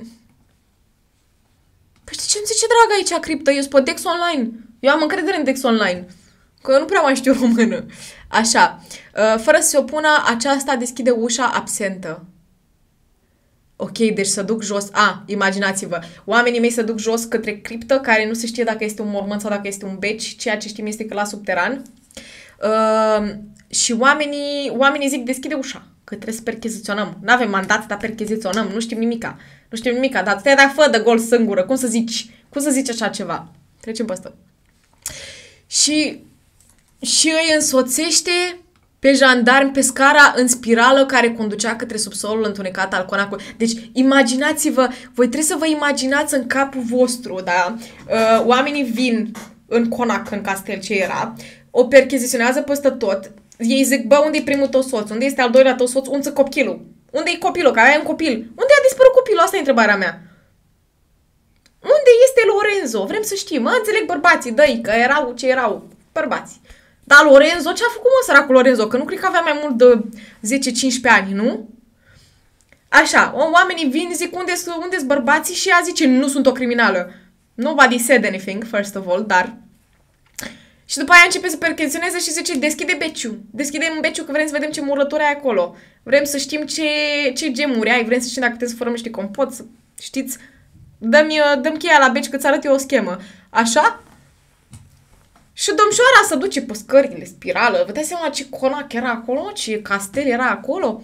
Păi știi ce îmi zice, dragă, aici criptă? Eu sunt pe Dex Online. Eu am încredere în Dex Online. Că eu nu prea mai știu română. Așa. Uh, fără să se opună, aceasta deschide ușa absentă. Ok, deci să duc jos. A, imaginați-vă. Oamenii mei să duc jos către criptă, care nu se știe dacă este un mormânt sau dacă este un beci. Ceea ce știm este că la subteran. Uh, și oamenii, oamenii zic deschide ușa, că trebuie să percheziționăm. Nu avem mandat, dar percheziționăm. Nu știm nimica. Nu știm nimica, dar te da fă de gol singură. Cum să zici? Cum să zici așa ceva? Trecem pe asta. Și, și îi însoțește pe jandarmi pe scara în spirală care conducea către subsolul întunecat al conacului. Deci, imaginați-vă, voi trebuie să vă imaginați în capul vostru, da? Uh, oamenii vin în conac, în castel ce era, o percheziționează peste tot, ei zic, bă, unde e primul tău soț? Unde este al doilea tău soț? Unde copilul? Unde e copilul? Că ai un copil. Unde a dispărut copilul? Asta e întrebarea mea. Unde este Lorenzo? Vrem să știm. Mă, înțeleg bărbații, dă că erau ce erau. Bărbați. Dar Lorenzo, ce a făcut mă săracul Lorenzo? Că nu cred că avea mai mult de 10-15 ani, nu? Așa, oamenii vin, zic unde sunt unde bărbații și ea zice nu sunt o criminală. Nobody said anything, first of all, dar... Și după aia începe să percheționeze și zice deschide beciu. Deschide un beciu că vrem să vedem ce murături ai acolo. Vrem să știm ce, ce gemuri ai, vrem să știm dacă putem să fărăm niște compot, să știți. Dă-mi, dă cheia la beci că ți arăt eu o schemă. Așa? Și domșoara să duce pe scările, spirală. Vă dați seama ce conac era acolo? Ce castel era acolo?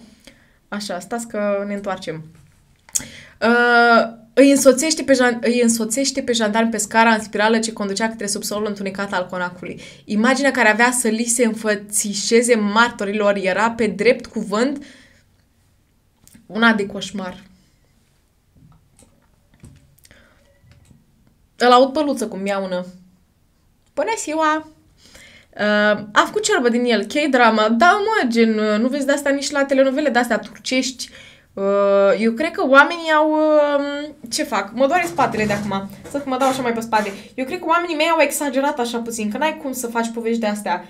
Așa, stați că ne întoarcem. Uh, îi, însoțește pe jan- îi însoțește pe jandarmi pe scara în spirală ce conducea către subsolul întunecat al conacului. Imaginea care avea să li se înfățișeze martorilor era, pe drept cuvânt, una de coșmar. Îl aud păluță cum iaună. Bună ziua! Uh, a făcut ciorbă din el, K-drama, da mă, gen, uh, nu vezi de asta nici la telenovele de astea turcești, Uh, eu cred că oamenii au... Uh, ce fac? Mă doare spatele de acum. Să mă dau așa mai pe spate. Eu cred că oamenii mei au exagerat așa puțin, că n-ai cum să faci povești de astea.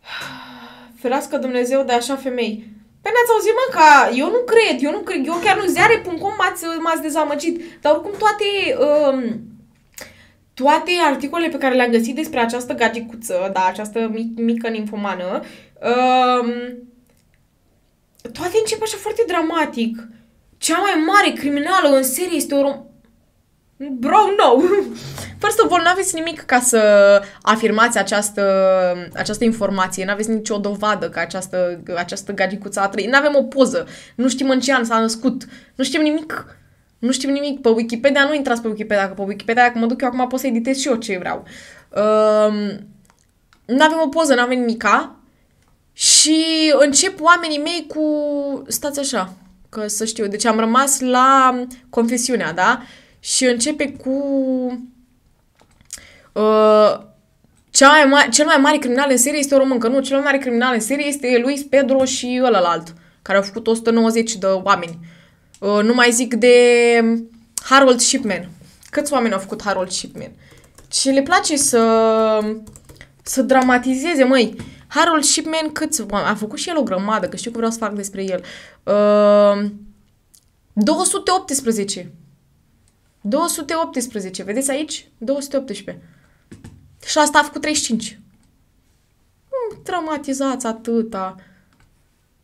Ferească Dumnezeu de așa femei. Păi n-ați auzit, mă, că eu nu cred, eu nu cred, eu chiar nu ziare.com m-ați, m-ați dezamăgit. Dar oricum toate... Uh, toate articolele pe care le-am găsit despre această gagicuță, da, această mic, mică ninfomană, uh, toate încep așa foarte dramatic. Cea mai mare criminală în serie este o rom... Bro, no! First of all, n-aveți nimic ca să afirmați această, această informație, n-aveți nicio dovadă că această, această gagicuță a trăit, n-avem o poză, nu știm în ce an s-a născut, nu știm nimic. Nu știm nimic. Pe Wikipedia nu intrați pe Wikipedia, că pe Wikipedia, dacă mă duc eu acum, pot să editez și eu ce vreau. Uh, nu avem o poză, nu avem nimica. Și încep oamenii mei cu... Stați așa, că să știu. Deci am rămas la confesiunea, da? Și începe cu... Uh, cea mai mare, cel mai mare criminal în serie este o româncă. Nu, cel mai mare criminal în serie este Luis Pedro și ălălalt, care au făcut 190 de oameni. Uh, nu mai zic de Harold Shipman. Câți oameni au făcut Harold Shipman? Și le place să, să dramatizeze, măi. Harold Shipman câți A făcut și el o grămadă, că știu că vreau să fac despre el. Uh, 218. 218. Vedeți aici? 218. Și asta a făcut 35. Nu dramatizați atâta.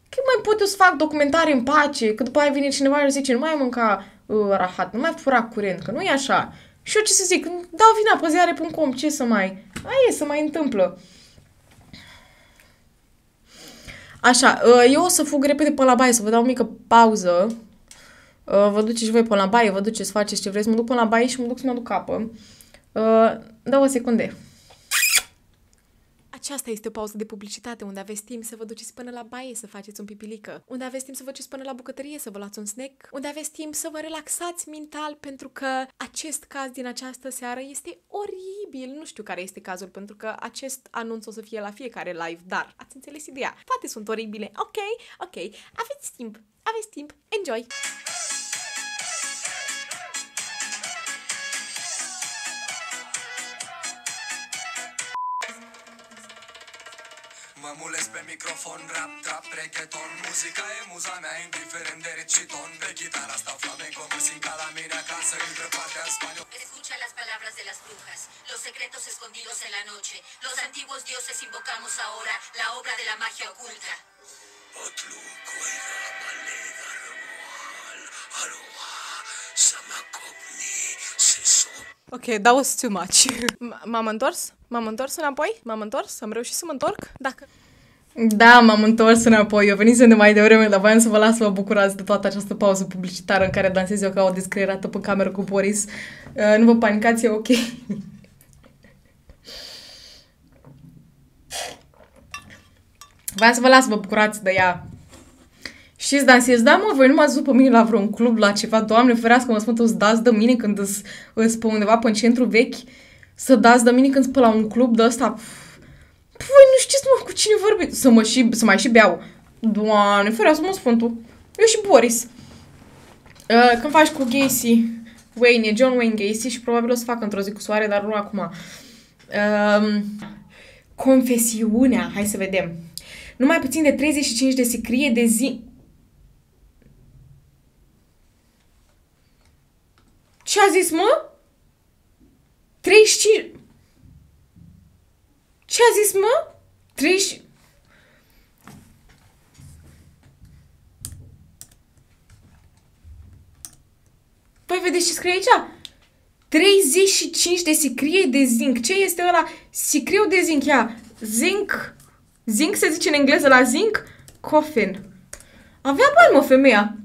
Că mai pot eu să fac documentare în pace, că după aia vine cineva și zice, nu mai mânca uh, rahat, nu mai fura curent, că nu e așa. Și eu ce să zic, dau vina pe ziare.com, ce să mai... Aia e, să mai întâmplă. Așa, uh, eu o să fug repede pe la baie, să vă dau o mică pauză. Uh, vă duceți voi pe la baie, vă duceți, faceți ce vreți, mă duc pe la baie și mă duc să mă duc apă. Uh, dau o secunde. Aceasta este o pauză de publicitate unde aveți timp să vă duceți până la baie să faceți un pipilică, unde aveți timp să vă duceți până la bucătărie să vă luați un snack, unde aveți timp să vă relaxați mental pentru că acest caz din această seară este oribil. Nu știu care este cazul pentru că acest anunț o să fie la fiecare live, dar ați înțeles ideea. Toate sunt oribile. Ok, ok, aveți timp, aveți timp, enjoy! Mulez pe microfon, rap, trap, reggaeton Muzica e muza mea, indiferent de reciton Pe chitară stau flamenco, mă simt ca la mine acasă Între partea în spaniol Escucha las palabras de las brujas, los secretos escondidos en la noche. Los antiguos dioses invocamos ahora la obra de la magia oculta. Atlu, coida, malega, rămoal Aloha, samacopni, seso Ok, that was too much. M-am întors? M-am întors înapoi? M-am întors? Am reușit să mă întorc? Dacă... Da, m-am întors înapoi. Eu venisem de mai devreme, dar voiam să vă las să vă bucurați de toată această pauză publicitară în care dansez eu ca o descrierată pe cameră cu Boris. Uh, nu vă panicați, e ok. Voiam să vă las să vă bucurați de ea. Știți, dansez, da, mă, voi nu m-ați văzut pe mine la vreun club, la ceva, doamne, ferească, mă spun, să dați de mine când îs, îs pe undeva pe în centru vechi, să dați de mine când sunt pe la un club de ăsta. Păi, nu știți, mă, cu cine vorbiți, să, mă și, să mai și beau. Doamne, ferească, mă spun tu. Eu și Boris. Uh, când faci cu Gacy, Wayne, e John Wayne Gacy și probabil o să fac într-o zi cu soare, dar nu acum. Uh, confesiunea, hai să vedem. Numai puțin de 35 de sicrie de zi... Ce a zis, mă? 35... Ce a zis, mă? 30... Păi vedeți ce scrie aici? 35 de sicrie de zinc. Ce este ăla? Sicriu de zinc. Ia, zinc. Zinc se zice în engleză la zinc? Coffin. Avea bani, mă, femeia.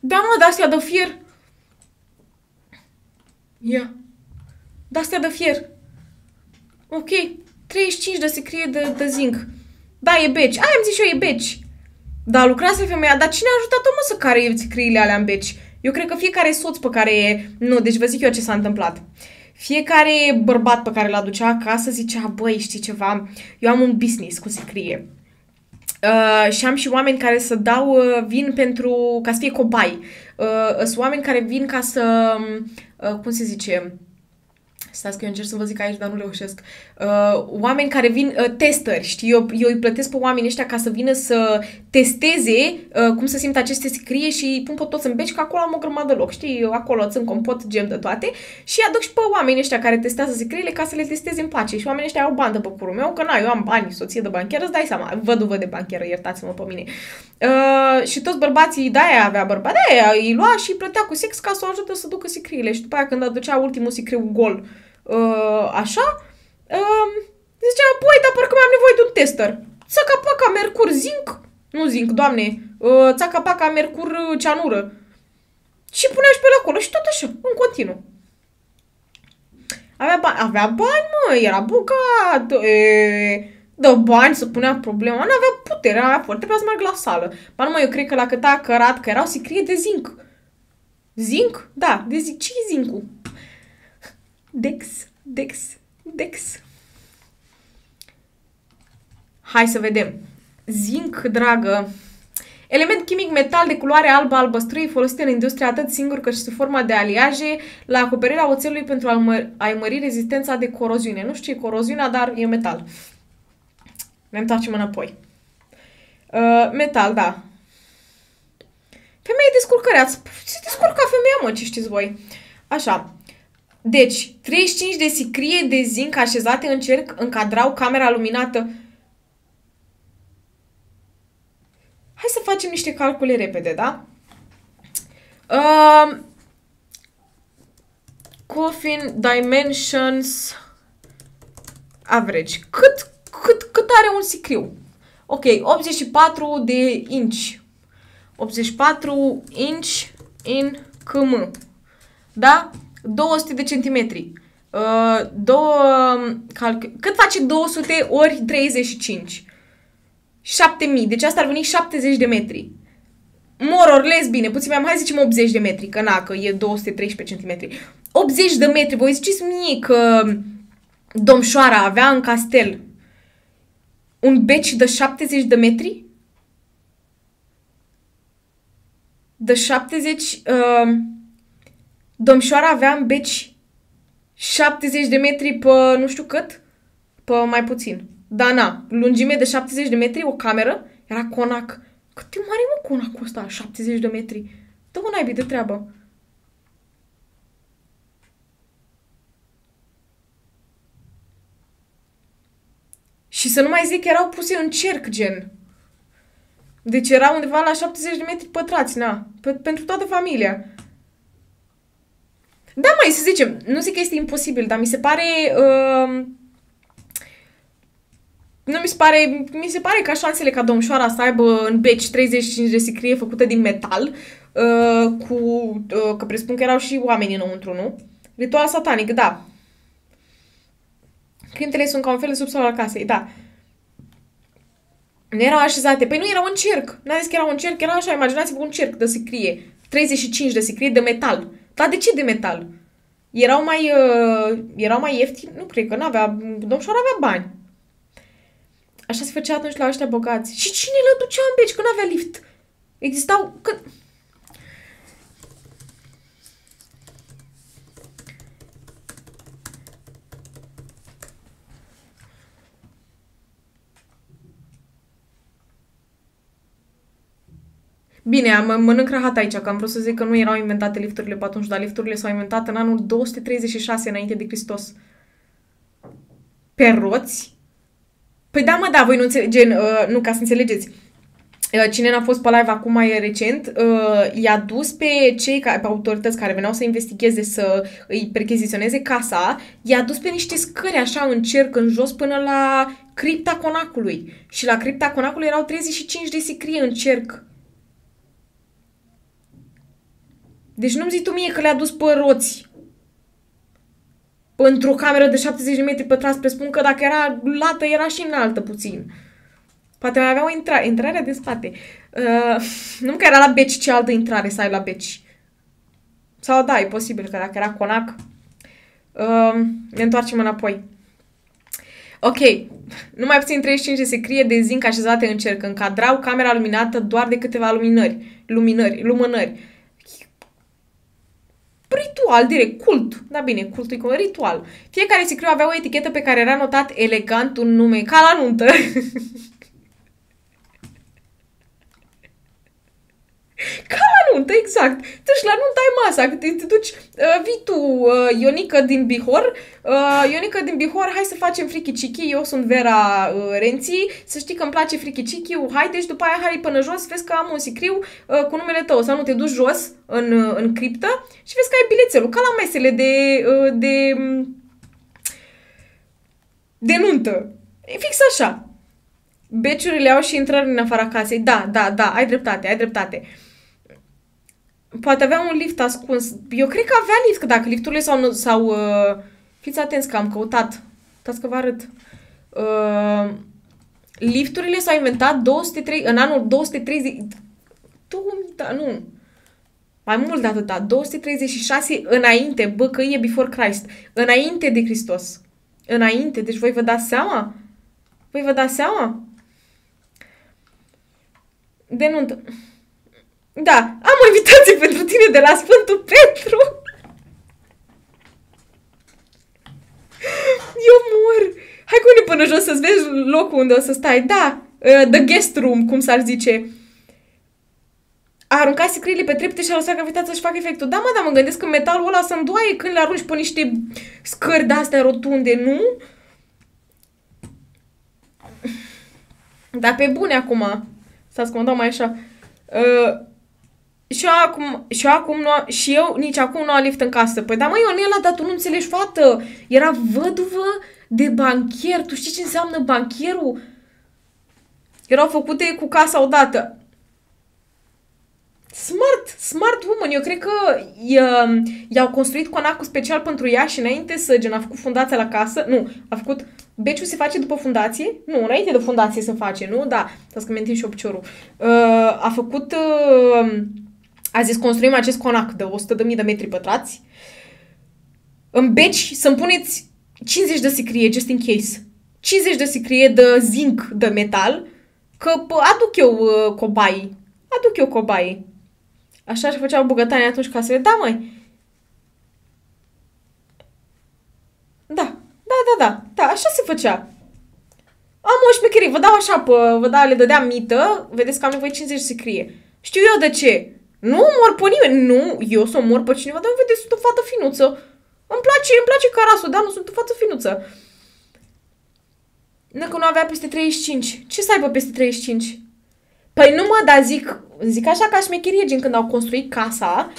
Da, mă, de-astea de fier. Ia. De-astea de fier. Ok. 35 de sicrie de, de zinc. Da, e beci. Aia am zis și eu, e beci. Da, lucrase femeia, dar cine a ajutat-o, mă, să care sicriile alea în beci? Eu cred că fiecare soț pe care e... Nu, deci vă zic eu ce s-a întâmplat. Fiecare bărbat pe care l-a ducea acasă zicea, băi, știi ceva, eu am un business cu sicrie. Uh, și am și oameni care să dau, uh, vin pentru, ca să fie cobai. Uh, sunt oameni care vin ca să, uh, cum se zice, Stați că eu încerc să vă zic aici, dar nu reușesc. Uh, oameni care vin, uh, testări, știi? Eu, eu îi plătesc pe oamenii ăștia ca să vină să testeze uh, cum să simt aceste scrie și pun pe toți în beci, că acolo am o grămadă loc, știi? Eu acolo țin compot, gem de toate și aduc și pe oamenii ăștia care testează scriele ca să le testeze în pace. Și oamenii ăștia au bandă pe curul meu, că na, eu am bani, soție de bancheră, îți dai seama, văduvă de bancheră, iertați-mă pe mine. Uh, și toți bărbații, de aia avea bărbat, de aia îi lua și îi plătea cu sex ca să o ajută să ducă sicriile. Și după aia când aducea ultimul sicriu gol, uh, așa, uh, zicea, băi, dar parcă mai am nevoie de un tester. Țaca paca mercur zinc, nu zinc, doamne, uh, țaca paca mercur uh, cianură. Și punea și pe la acolo și tot așa, în continuu. Avea bani, avea bani, mă, era bogat, e, dă bani să punea problema, nu avea putere, avea putere, trebuia să merg la sală. Ba nu, mă, eu cred că la cât a cărat, că erau sicrie de zinc. Zinc? Da, de zinc. ce e zincul? Dex, Dex, Dex. Hai să vedem. Zinc, dragă. Element chimic metal de culoare albă albăstrui folosit în industrie atât singur cât și sub forma de aliaje la acoperirea oțelului pentru a-i mări, a mări rezistența de coroziune. Nu știu ce e coroziunea, dar e metal. Ne întoarcem înapoi. Uh, metal, da. Femeie descurcăreați. Se descurca femeia, mă, ce știți voi. Așa. Deci, 35 de sicrie de zinc așezate în cerc încadrau camera luminată. Hai să facem niște calcule repede, da? Uh, coffin dimensions average. Cât, cât, cât are un sicriu? Ok, 84 de inch. 84 inch in km. Da? 200 de centimetri. Uh, două, calc- cât face 200 ori 35? 7000. Deci asta ar veni 70 de metri. More or less, bine, puțin mai am, hai să zicem 80 de metri, că na, că e 213 centimetri. 80 de metri, voi ziceți mie că domșoara avea în castel un beci de 70 de metri? De 70... Uh, domșoara avea în beci 70 de metri pe nu știu cât, pe mai puțin. Da, na, lungime de 70 de metri, o cameră, era conac. Cât de mare mă conacul ăsta, 70 de metri? Dă-mă naibii de treabă. Și să nu mai zic că erau puse în cerc, gen. Deci era undeva la 70 de metri pătrați, na, pe, pentru toată familia. Da, mai să zicem, nu zic că este imposibil, dar mi se pare... Uh, nu mi se pare, mi se pare că șansele ca domșoara să aibă în beci 35 de sicrie făcută din metal, uh, cu, uh, că presupun că erau și oameni înăuntru, nu? Ritual satanic, da. Crintele sunt ca un fel de subsol al casei, da. Nu erau așezate. Păi nu erau în cerc. N-a zis că erau în cerc, era așa, imaginați-vă un cerc de sicrie. 35 de sicrie de metal. Dar de ce de metal? Erau mai, uh, erau mai ieftini? Nu cred că n-avea, domnșor avea bani. Așa se făcea atunci la ăștia bogați. Și cine le ducea în beci? Că nu avea lift. Existau... Că... Bine, am mănânc rahat aici, că am vrut să zic că nu erau inventate lifturile pe atunci, dar lifturile s-au inventat în anul 236 înainte de Hristos. Pe roți? Păi da, mă, da, voi nu înțelegeți, uh, nu, ca să înțelegeți. Uh, cine n-a fost pe live acum mai recent, uh, i-a dus pe cei, ca, pe autorități care veneau să investigheze, să îi percheziționeze casa, i-a dus pe niște scări așa în cerc, în jos, până la cripta conacului. Și la cripta conacului erau 35 de sicrie în cerc. Deci nu-mi zici tu mie că le-a dus pe roți într-o cameră de 70 de metri pătrați, presupun că dacă era lată, era și înaltă puțin. Poate mai avea o intrare, intrarea de spate. Uh, nu că era la beci, ce altă intrare să ai la beci. Sau da, e posibil că dacă era conac. Uh, ne întoarcem înapoi. Ok, numai puțin 35 de secrie de zinc așezate în cerc încadrau camera luminată doar de câteva luminări, luminări, lumânări. Ritual, direct, cult. Da bine, cultul e cum ritual. Fiecare sicriu avea o etichetă pe care era notat elegant un nume, ca la nuntă. Ca la nuntă, exact. Deci la nuntă ai masa, te, te duci, uh, vii tu, uh, Ionica din Bihor, uh, Ionica din Bihor, hai să facem frikiciki, eu sunt Vera uh, Renții, să știi că îmi place frikiciki, haide și după aia hai până jos, vezi că am un sicriu uh, cu numele tău, sau nu te duci jos în, uh, în criptă și vezi că ai bilețelul, ca la mesele de, uh, de, de nuntă. E fix așa. Beciurile au și intrări în afara casei. Da, da, da, ai dreptate, ai dreptate. Uh, Poate avea un lift ascuns. Eu cred că avea lift, că dacă lifturile s-au... sau uh, fiți atenți că am căutat. Uitați că vă arăt. Uh, lifturile s-au inventat 203, în anul 230... Da, nu. Mai mult de atâta. 236 înainte. Bă, că e before Christ. Înainte de Hristos. Înainte. Deci voi vă dați seama? Voi vă dați seama? De nuntă. Da, am o invitație pentru tine de la Sfântul Petru. Eu mor. Hai cu până jos să-ți vezi locul unde o să stai. Da, uh, the guest room, cum s-ar zice. A aruncat sicriile pe trepte și a lăsat cavitatea să-și facă efectul. Da, mă, dar mă gândesc că metalul ăla să doaie când le arunci pe niște scări de-astea rotunde, nu? Dar pe bune acum. Stați că mă dau mai așa. Uh, și eu acum, și eu acum nu, și eu nici acum nu am lift în casă. Păi da, măi, Ionela, dar tu nu înțelegi, fată. Era văduvă de banchier. Tu știi ce înseamnă banchierul? Erau făcute cu casa odată. Smart, smart woman. Eu cred că i-au construit conacul special pentru ea și înainte să gen a făcut fundația la casă. Nu, a făcut... Beciul se face după fundație? Nu, înainte de fundație se face, nu? Da, să-ți că și obciorul. Uh, a făcut... Uh, a zis, construim acest conac de 100.000 de metri pătrați. În beci să-mi puneți 50 de sicrie, just in case. 50 de sicrie de zinc de metal, că aduc eu uh, cobai. Aduc eu cobai. Așa și făceau bugătanii atunci ca să le... Da, măi. Da, da, da, da, da, așa se făcea. Am o șmecherie, vă dau așa, pe, vă dau, le dădeam mită, vedeți că am nevoie 50 de sicrie. Știu eu de ce. Nu mor pe nimeni. Nu, eu să mor pe cineva, dar vedeți, sunt o fată finuță. Îmi place, îmi place carasul, dar nu sunt o fată finuță. Dacă nu avea peste 35. Ce să aibă peste 35? Păi nu mă, dar zic, zic așa ca șmecherie, gen când au construit casa,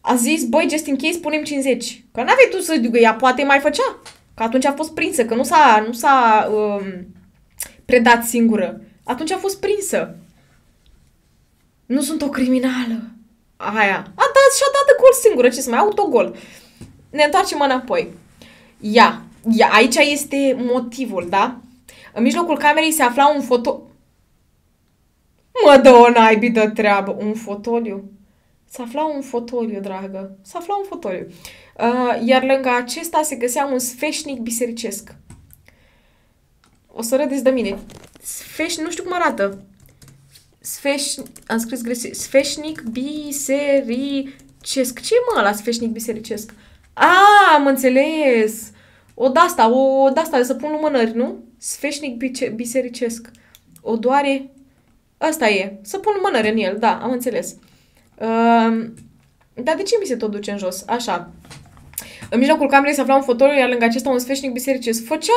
a zis, băi, just in case, punem 50. Că n-aveai tu să zic, ea poate mai făcea. Că atunci a fost prinsă, că nu s-a, nu s-a um, predat singură. Atunci a fost prinsă. Nu sunt o criminală. Aia. A dat și-a dat de gol singură, ce să mai autogol. Ne întoarcem înapoi. Ia. Ia. Aici este motivul, da? În mijlocul camerei se afla un foto... Mă dă o naibii de treabă. Un fotoliu. Se afla un fotoliu, dragă. Se afla un fotoliu. Uh, iar lângă acesta se găsea un sfeșnic bisericesc. O să râdeți de mine. Sfeșnic, nu știu cum arată. Sfeș... Am scris greșit. Sfeșnic bisericesc. Ce mă la sfeșnic bisericesc? A, am înțeles! O dasta, o dasta de să pun lumânări, nu? Sfeșnic bisericesc. O doare... Asta e. Să pun lumânări în el, da, am înțeles. Uh, dar de ce mi se tot duce în jos? Așa. În mijlocul camerei se afla un fotoliu, iar lângă acesta un sfeșnic bisericesc. Făcea...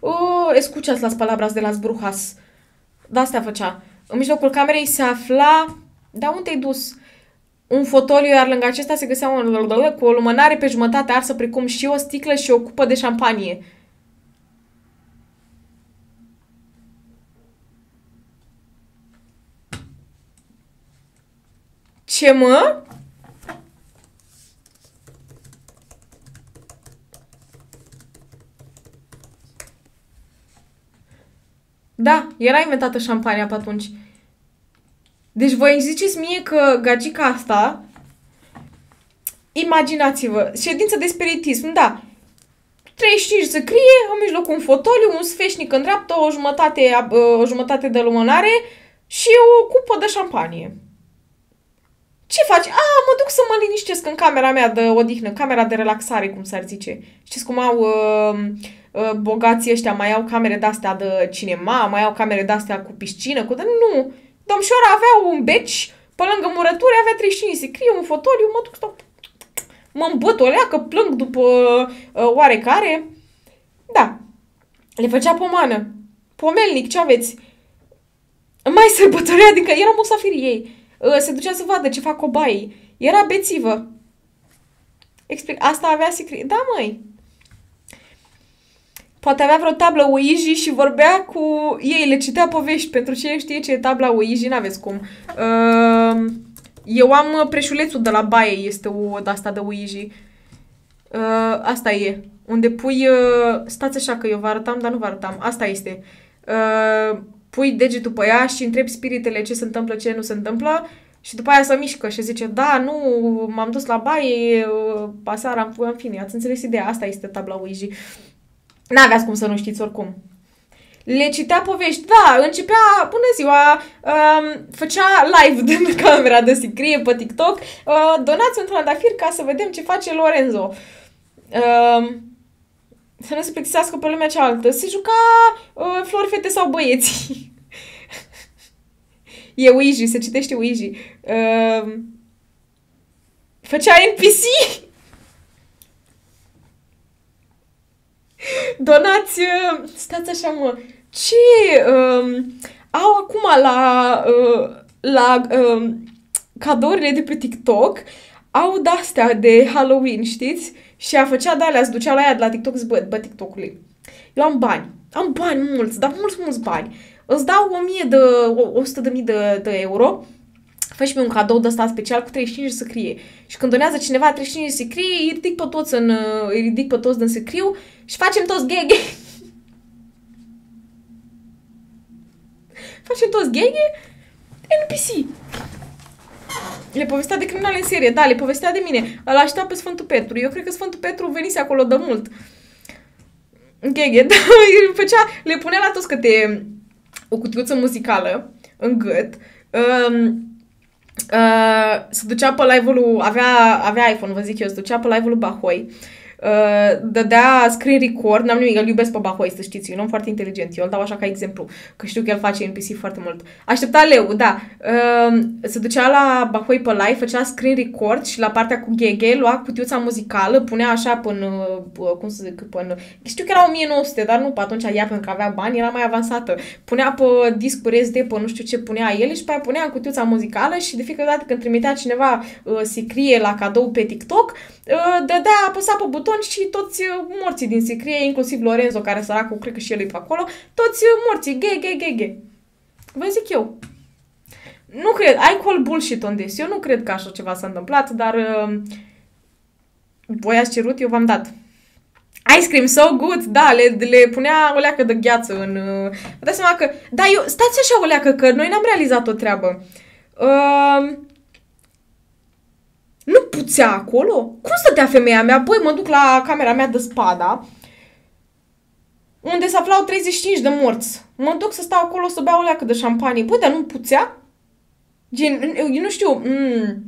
Uh, escuchas las palabras de las brujas. Da, asta făcea. În mijlocul camerei se afla... Da, unde ai dus? Un fotoliu, iar lângă acesta se găsea un... cu o lumânare pe jumătate arsă, precum și o sticlă și o cupă de șampanie. Ce mă? Da, era inventată șampania pe atunci. Deci voi îmi ziceți mie că gagica asta, imaginați-vă, ședință de spiritism, da, 35 se crie, în mijloc un fotoliu, un sfeșnic în dreapta, o jumătate, uh, o jumătate de lumânare și o cupă de șampanie. Ce faci? A, mă duc să mă liniștesc în camera mea de odihnă, camera de relaxare, cum s-ar zice. Știți cum au uh, uh, bogații ăștia, mai au camere de-astea de cinema, mai au camere de-astea cu piscină, cu... Nu! Domșoara avea un beci, pe lângă murături avea 35 se crie un fotoliu, mă duc stau mă îmbăt o leacă, plâng după uh, oarecare. Da, le făcea pomană. Pomelnic, ce aveți? Mai sărbătorea, adică era musafirii ei. Uh, se ducea să vadă ce fac cobaii. Era bețivă. Explic, asta avea secret. Da, măi. Poate avea vreo tablă Ouija și vorbea cu ei, le citea povești. Pentru cine știe ce e tabla Ouija, n-aveți cum. Uh, eu am preșulețul de la baie, este o de asta de Ouija. Uh, asta e. Unde pui... Uh, stați așa că eu vă arătam, dar nu vă arătam. Asta este. Uh, pui degetul pe ea și întrebi spiritele ce se întâmplă, ce nu se întâmplă și după aia se mișcă și zice, da, nu, m-am dus la baie, pasara, am în fine, ați înțeles ideea, asta este tabla Ouija. N-aveați cum să nu știți oricum. Le citea povești, da, începea, bună ziua, um, făcea live din camera de scrie pe TikTok, uh, donați un trandafir ca să vedem ce face Lorenzo. Uh, să nu se plictisească pe lumea cealaltă. Se juca uh, flori, fete sau băieți. e Ouija, se citește Ouija. Uh, făcea NPC. Donați, uh, stați așa mă, ce uh, au acum la, uh, la uh, cadourile de pe TikTok, au de-astea de Halloween, știți? Și a făcea de alea, se ducea la ea de la TikTok, zic, bă, bă, TikTok-ului. Eu am bani. Am bani mulți, dar mulți, mulți bani. Îți dau 1000 de, 100 de mii de, de euro, fă mi un cadou de ăsta special cu 35 să scrie. Și când donează cineva 35 să scrie, îi ridic pe toți în, îi ridic pe toți din scriu și facem toți gheghe. facem toți gheghe NPC. Le povestea de criminal în serie, da, le povestea de mine. Îl aștepta pe Sfântul Petru. Eu cred că Sfântul Petru venise acolo de mult. Gheghe, da, făcea, le punea la toți câte o cutiuță muzicală în gât. Um, uh, se ducea pe live-ul lui, avea, avea iPhone, vă zic eu, se ducea pe live-ul lui Bahoi. Uh, uh, dădea screen record, n-am nimic, îl iubesc pe Bahoi, să știți, e un om foarte inteligent, eu îl dau așa ca exemplu, că știu că el face NPC foarte mult. Aștepta leu, da, uh, se ducea la Bahoi pe live, făcea screen record și la partea cu GG lua cutiuța muzicală, punea așa până, uh, cum să zic, până, știu că era 1900, dar nu pe atunci ea pentru că avea bani, era mai avansată. Punea pe disc pe SD, pe nu știu ce punea el și pe aia punea cutiuța muzicală și de fiecare dată când trimitea cineva uh, sicrie la cadou pe TikTok, uh, dădea, apăsa pe buton buton și toți uh, morții din sicrie, inclusiv Lorenzo, care săracul, cred că și el e pe acolo, toți uh, morții, ghe, ghe, ghe, ghe. Vă zic eu. Nu cred, I call bullshit on this. Eu nu cred că așa ceva s-a întâmplat, dar uh, voi ați cerut, eu v-am dat. Ice cream, so good, da, le, le punea o leacă de gheață în... Uh, vă dați seama că... Da, eu, stați așa o leacă, că noi n-am realizat o treabă. Uh, nu puțea acolo? Cum stătea femeia mea? Băi, mă duc la camera mea de spada, unde se aflau 35 de morți. Mă duc să stau acolo să beau o leacă de șampanie. Băi, dar nu puțea? Gen, eu nu știu... Mm,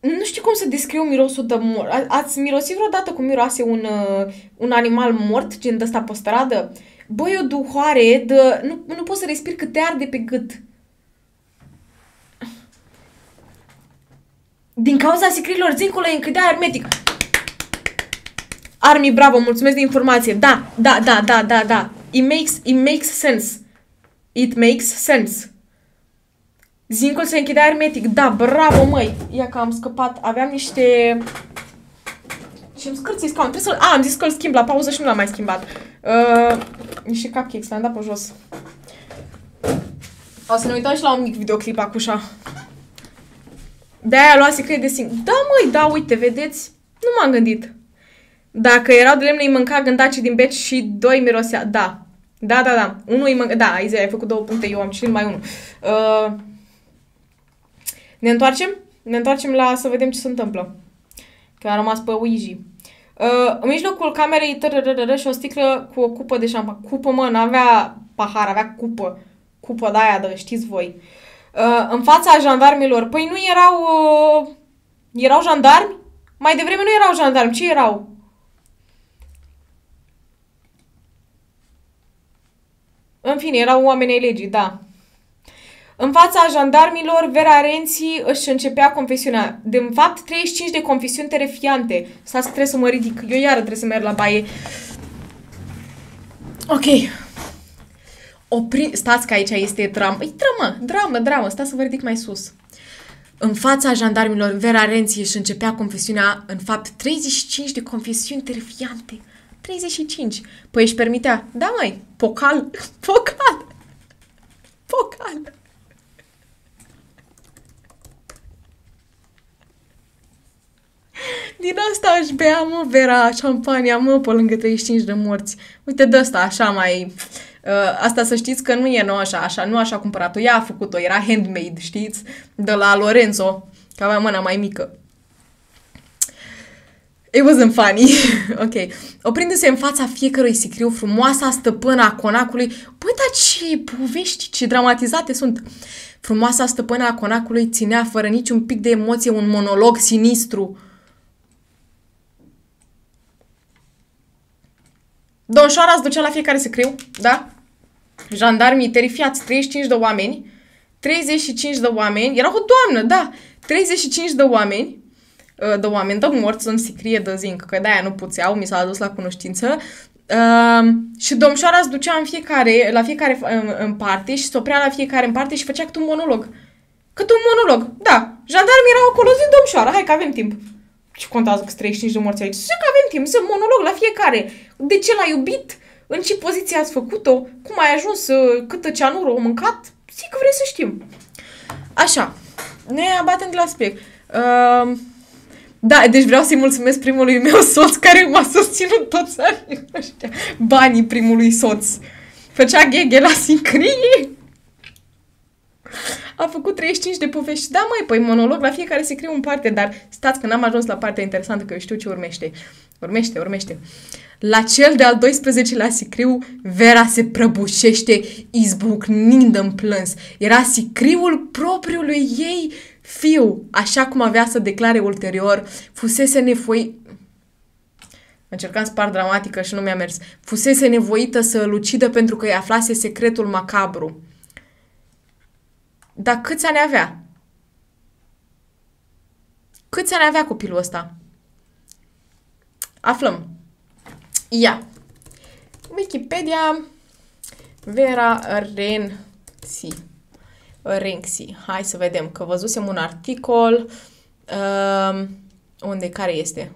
nu știu cum să descriu mirosul de mort. Ați mirosit vreodată cum miroase un, uh, un animal mort, gen de ăsta pe stradă? Băi, o duhoare de... Nu, nu poți să respiri cât te arde pe gât. Din cauza secrilor zincului închidea hermetic. Army, bravo, mulțumesc de informație. Da, da, da, da, da, da. It makes, it makes sense. It makes sense. Zincul se închidea hermetic. Da, bravo, măi. Ia că am scăpat. Aveam niște... Și îmi scârți scaun. Trebuie să-l... A, am zis că îl schimb la pauză și nu l-am mai schimbat. Uh, niște cupcakes, le-am dat pe jos. O să ne uităm și la un mic videoclip acușa. De-aia lua secret de singur. Da, măi, da, uite, vedeți? Nu m-am gândit. Dacă erau de lemne, îi mânca gândacii din beci și doi mirosea. Da. Da, da, da. Unul îi mânca... Da, ai, ai făcut două puncte, eu am citit mai unul. Uh, ne întoarcem? Ne întoarcem la să vedem ce se întâmplă. Că a rămas pe Ouija. Uh, în mijlocul camerei tărărărără și o sticlă cu o cupă de șampan. Cupă, mă, n-avea pahar, avea cupă. Cupă de aia, de știți voi. Uh, în fața jandarmilor. Păi nu erau... Uh, erau jandarmi? Mai devreme nu erau jandarmi. Ce erau? În fine, erau oameni ai legii, da. În fața jandarmilor, Vera Renzi își începea confesiunea. De în fapt, 35 de confesiuni terefiante. Stați că trebuie să mă ridic. Eu iară trebuie să merg la baie. Ok. Opri... Stați că aici este dramă. E dramă, dramă, dramă. Stați să vă ridic mai sus. În fața jandarmilor, Vera Renzi își începea confesiunea, în fapt, 35 de confesiuni terefiante. 35. Păi își permitea. Da, mai, pocal, pocal, pocal. Din asta aș bea, mă, Vera, șampania, mă, pe lângă 35 de morți. Uite, de asta, așa mai... Uh, asta să știți că nu e nou așa, așa, nu așa a cumpărat-o. Ea a făcut-o, era handmade, știți? De la Lorenzo, că avea mâna mai mică. It wasn't funny. ok. Oprindu-se în fața fiecărui sicriu, frumoasa stăpână a conacului. Băi, dar ce povești, ce dramatizate sunt. Frumoasa stăpână a conacului ținea fără niciun pic de emoție un monolog sinistru. Domnșoara îți ducea la fiecare sicriu, da? Jandarmii terifiați, 35 de oameni. 35 de oameni. Era o doamnă, da. 35 de oameni Uh, de oameni de morți în sicrie de zinc, că de-aia nu puțeau, mi s-a adus la cunoștință. Uh, și domșoara îți ducea în fiecare, la fiecare în, în parte și se oprea la fiecare în parte și făcea cât un monolog. Cât un monolog, da. Jandarmii erau acolo, zi domșoara, hai că avem timp. Ce contează că 35 de morți aici? Zic că avem timp, să monolog la fiecare. De ce l-ai iubit? În ce poziție ați făcut-o? Cum ai ajuns? Uh, câtă ceanură o mâncat? Zic că vrei să știm. Așa. Ne abatem de la aspect. Uh, da, deci vreau să-i mulțumesc primului meu soț care m-a susținut toți anii ăștia. Banii primului soț. Făcea gheghe la sincrie. A făcut 35 de povești. Da, mai păi monolog la fiecare se scrie un parte, dar stați că n-am ajuns la partea interesantă, că eu știu ce urmește. Urmește, urmește. La cel de-al 12-lea sicriu, Vera se prăbușește, izbucnind în plâns. Era sicriul propriului ei Fiu, așa cum avea să declare ulterior, fusese nevoit... Încercam să par dramatică și nu mi-a mers. Fusese nevoită să îl ucidă pentru că îi aflase secretul macabru. Dar câți ani avea? Câți ani avea copilul ăsta? Aflăm. Ia. Wikipedia Vera Renzi. Renxi. Hai să vedem, că văzusem un articol. Uh, unde? Care este?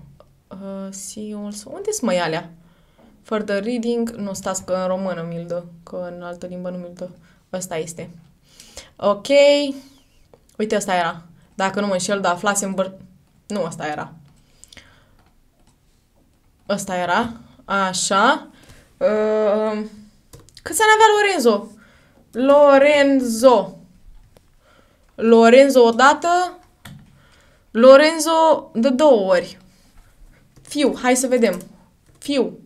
Uh, see also. Unde sunt mai alea? the reading. Nu, stați că în română mi dă, că în altă limbă nu mi dă. Ăsta este. Ok. Uite, ăsta era. Dacă nu mă înșel, da, aflasem băr... Nu, ăsta era. Ăsta era. Așa. Uh, câți ani avea Lorenzo? Lorenzo. Lorenzo odată, Lorenzo de două ori. Fiu, hai să vedem. Fiu.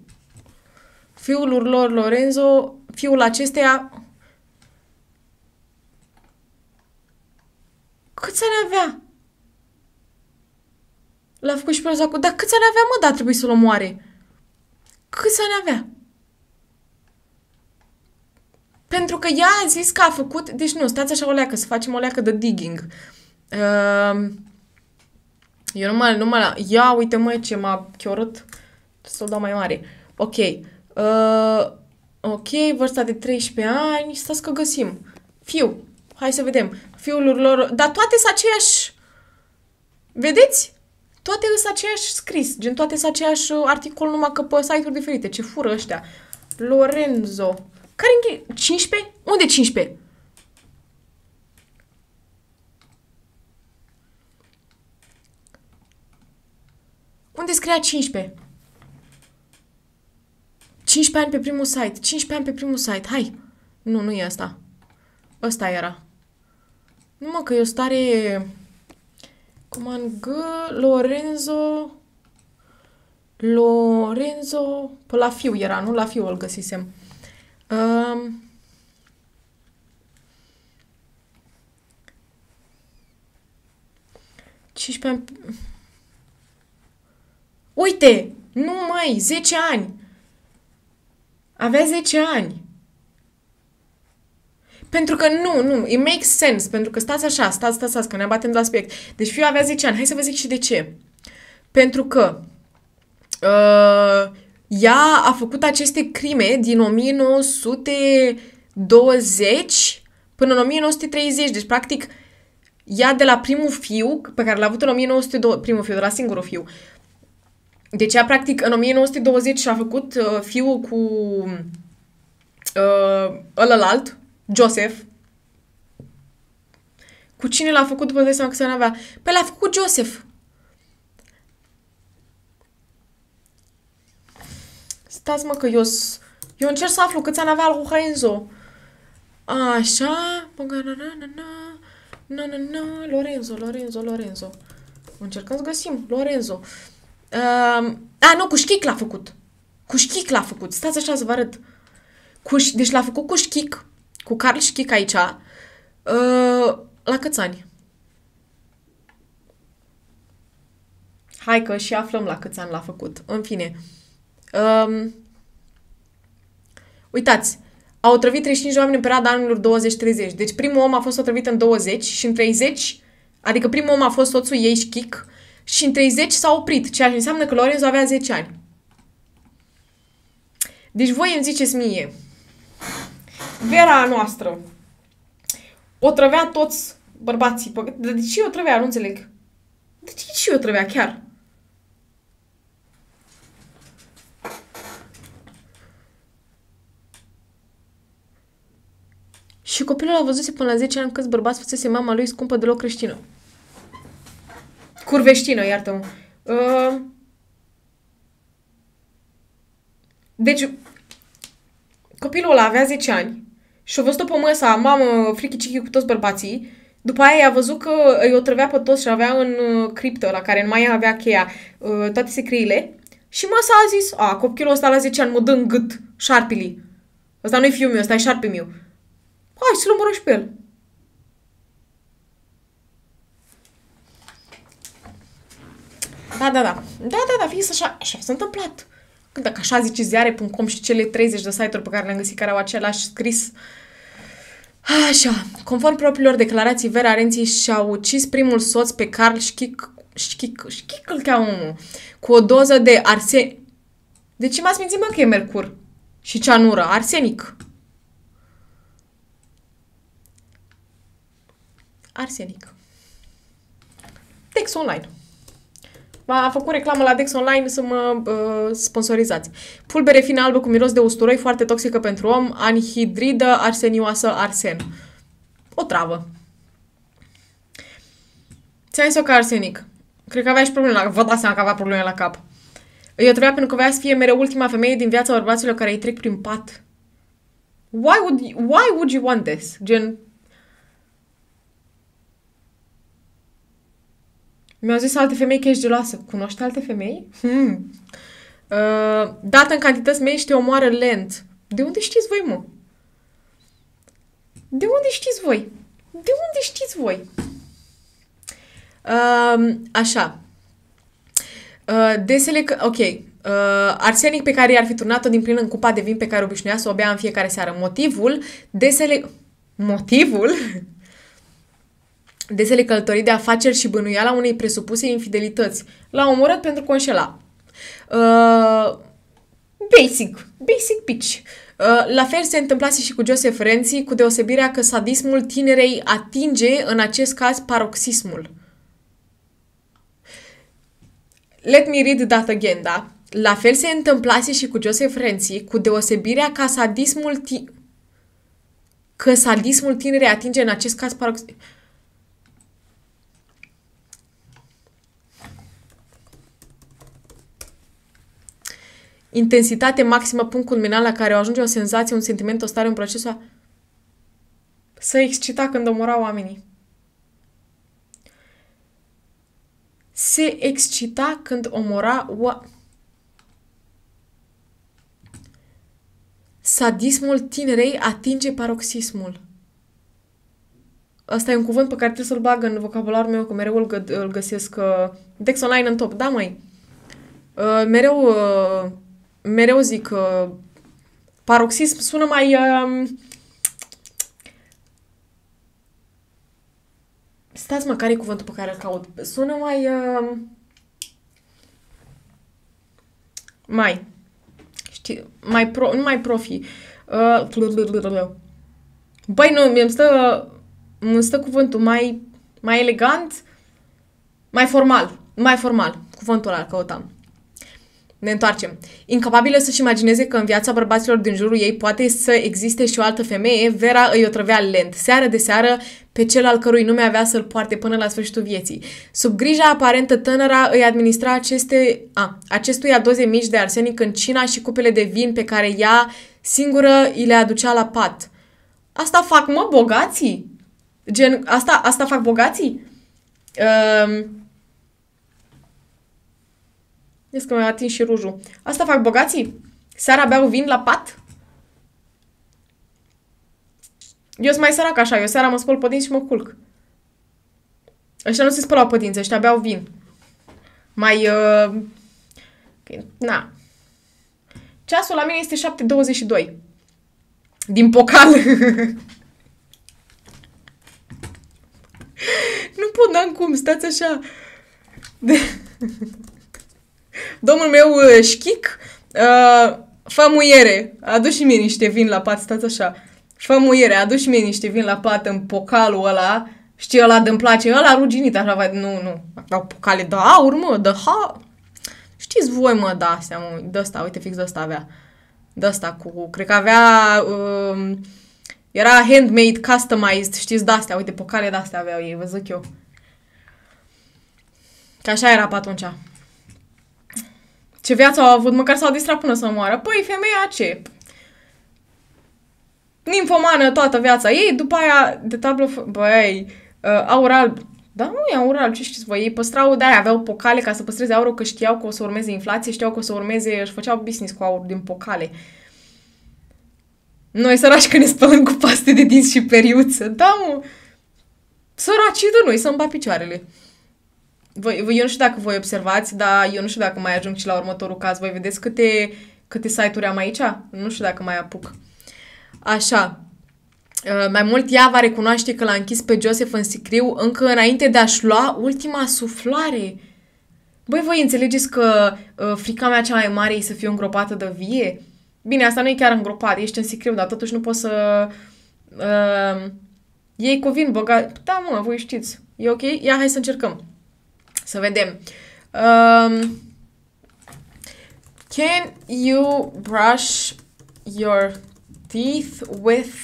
Fiul lor Lorenzo, fiul acesteia... Câți ani avea? L-a făcut și pe Zacu. Dar câți ani avea, mă, da, trebuie să-l omoare? Câți ani avea? Pentru că ea a zis că a făcut... Deci nu, stați așa o leacă, să facem o leacă de digging. Uh, eu nu mai... Nu mai ia, uite mă, ce m-a chiorât. Să-l dau mai mare. Ok. Uh, ok, vârsta de 13 ani. Stați că găsim. Fiu. Hai să vedem. Fiul lor... Dar toate sunt aceeași... Vedeți? Toate sunt aceeași scris. Gen, toate sunt aceeași articol, numai că pe site-uri diferite. Ce fură ăștia. Lorenzo. Care închei? 15? Unde 15? Unde scria 15? 15 ani pe primul site. 15 ani pe primul site. Hai. Nu, nu e asta. Ăsta era. Nu mă, că e o stare... Coman G... Lorenzo... Lorenzo... Pe la fiu era, nu? La fiu îl găsisem. Um, Cincisprezece ani... Uite! Nu mai! 10 ani! Avea 10 ani. Pentru că nu, nu, it makes sense, pentru că stați așa, stați, stați, stați, că ne batem de aspect. Deci fiul avea 10 ani, hai să vă zic și de ce. Pentru că uh, ea a făcut aceste crime din 1920 până în 1930, deci practic ea de la primul fiu, pe care l-a avut în 1920, primul fiu, de la singurul fiu, deci ea practic în 1920 a făcut uh, fiul cu uh, ălălalt, Joseph. Cu cine l-a făcut după dai seama că se avea? Păi l-a făcut Joseph. Stați mă că eu, eu încerc să aflu câți ani avea al Lorenzo. Așa. Na, na, na, Lorenzo, Lorenzo, Lorenzo. Încercăm să găsim. Lorenzo. Uh, a, nu, cu șchic l-a făcut. Cu șchic l-a făcut. Stați așa să vă arăt. Cuș, deci l-a făcut cu șchic cu Carl Schick aici, uh, la câți ani? Hai că și aflăm la câți ani l-a făcut. În fine. Um, uitați, au otrăvit 35 de oameni în perioada anilor 20-30. Deci primul om a fost otrăvit în 20 și în 30, adică primul om a fost soțul ei Schick și în 30 s-a oprit, ceea ce înseamnă că Lorenzo avea 10 ani. Deci voi îmi ziceți mie, Vera noastră o trăvea toți bărbații. De ce o trăvea? Nu înțeleg. De ce o trăvea chiar? Și copilul a văzut până la 10 ani câți bărbați făcese mama lui scumpă deloc creștină. Curveștină, iartă-mă. Uh... Deci, copilul ăla avea 10 ani și a văzut-o pe măsa, mamă, frichi cu toți bărbații. După aia a văzut că îi o trăvea pe toți și avea în uh, criptă, la care nu mai avea cheia, uh, toate secriile. Și măsa a zis, a, copilul ăsta la 10 ani mă dă în gât șarpilii. Ăsta nu-i fiul meu, ăsta e șarpe meu. Hai să-l omoră și pe el. Da, da, da. Da, da, da, fix așa, așa s-a întâmplat. Dacă așa zice ziare.com și cele 30 de site-uri pe care le-am găsit care au același scris. Așa, conform propriilor declarații, Vera Renzi și-a ucis primul soț pe Carl Schick, Schick, Schick îl cheamă, cu o doză de arsen... De ce m-ați mințit, mă, că e mercur? Și ceanură, arsenic. Arsenic. Text online. A făcut reclamă la Dex Online să mă uh, sponsorizați. Pulbere fină albă cu miros de usturoi, foarte toxică pentru om, anhidridă arsenioasă arsen. O travă. Ți-am zis-o ca arsenic. Cred că avea și probleme la... Vă dați seama că avea probleme la cap. Eu trebuia pentru că voia să fie mereu ultima femeie din viața bărbaților care îi trec prin pat. Why would, why would you want this? Gen, Mi-au zis alte femei că ești geloasă. Cunoști alte femei? Hmm. Uh, dată în cantități mei te omoară lent. De unde știți voi, mă? De unde știți voi? De unde știți voi? Uh, așa. Uh, desele că... Ok. Uh, arsenic pe care i-ar fi turnat-o din plin în cupa de vin pe care obișnuia să o bea în fiecare seară. Motivul, desele... Motivul desele călătorii de afaceri și bănuiala unei presupuse infidelități. L-a omorât pentru conșela. Uh, basic, basic pitch. Uh, la fel se întâmplase și cu Joseph Renzi, cu deosebirea că sadismul tinerei atinge, în acest caz, paroxismul. Let me read that again, da? La fel se întâmplase și cu Joseph Renzi, cu deosebirea că sadismul ti- că sadismul tinerei atinge, în acest caz, paroxismul. intensitate maximă, punct culminant la care o ajunge o senzație, un sentiment, o stare, un proces, să excita când omora oamenii. Se excita când omora oamenii. sadismul tinerei atinge paroxismul. Asta e un cuvânt pe care trebuie să-l bag în vocabularul meu, că mereu îl, gă- îl găsesc uh, Dex Online în top. Da, măi. Uh, mereu uh, mereu zic uh, paroxism sună mai... Uh, stați mă, care e cuvântul pe care îl caut? Sună mai... Uh, mai... Știi, mai pro, nu mai profi. Uh, băi, nu, mi-mi stă, îmi stă cuvântul mai, mai elegant, mai formal. Mai formal. Cuvântul ăla îl căutam. Ne întoarcem. Incapabilă să-și imagineze că în viața bărbaților din jurul ei poate să existe și o altă femeie, Vera îi otrăvea lent, seară de seară, pe cel al cărui nume avea să-l poarte până la sfârșitul vieții. Sub grija aparentă tânăra îi administra aceste, a, acestuia doze mici de arsenic în cina și cupele de vin pe care ea singură îi le aducea la pat. Asta fac, mă, bogații? Gen, asta, asta fac bogații? Um, Vezi că mi-a atins și rujul. Asta fac bogații? Seara beau vin la pat? Eu sunt mai sărac așa, eu seara mă spăl pe dinți și mă culc. Ăștia nu se spălau pe dinți, ăștia beau vin. Mai, uh... na. Ceasul la mine este 7.22. Din pocal. nu pot, n-am cum, stați așa. De... Domnul meu uh, șchic, uh, fă muiere, adu și mie niște vin la pat, stați așa. Fă muiere, adu și mie niște vin la pat în pocalul ăla, știi, ăla de-mi place, ăla ruginit, așa, vai, nu, nu, au pocale de aur, mă, de ha... Știți voi, mă, da, astea, mă, de ăsta, uite, fix de ăsta avea. De ăsta cu, cred că avea, um, era handmade, customized, știți, de-astea, uite, pocale de-astea aveau ei, vă zic eu. Că așa era pe atunci. Ce viață au avut, măcar s-au distrat până să moară. Păi, femeia ce? Ninfomană toată viața ei, după aia de tablă, băi, uh, aur alb. Da, nu e aur alb, ce știți voi? Ei păstrau, de aveau pocale ca să păstreze aurul, că știau că o să urmeze inflație, știau că o să urmeze, își făceau business cu aur din pocale. Noi săraci că ne spălăm cu paste de dinți și periuță. Da, mă. Săracii de noi, să-mi picioarele. Voi, eu nu știu dacă voi observați, dar eu nu știu dacă mai ajung și la următorul caz. Voi vedeți câte, câte site-uri am aici? Nu știu dacă mai apuc. Așa. Uh, mai mult ea va recunoaște că l-a închis pe Joseph în sicriu încă înainte de a-și lua ultima suflare. Băi, voi înțelegeți că uh, frica mea cea mai mare e să fiu îngropată de vie? Bine, asta nu e chiar îngropat, ești în sicriu, dar totuși nu poți să... Uh, iei covin băgat... Da, mă, voi știți. E ok? Ia, hai să încercăm. Să vedem. Um, can you brush your teeth with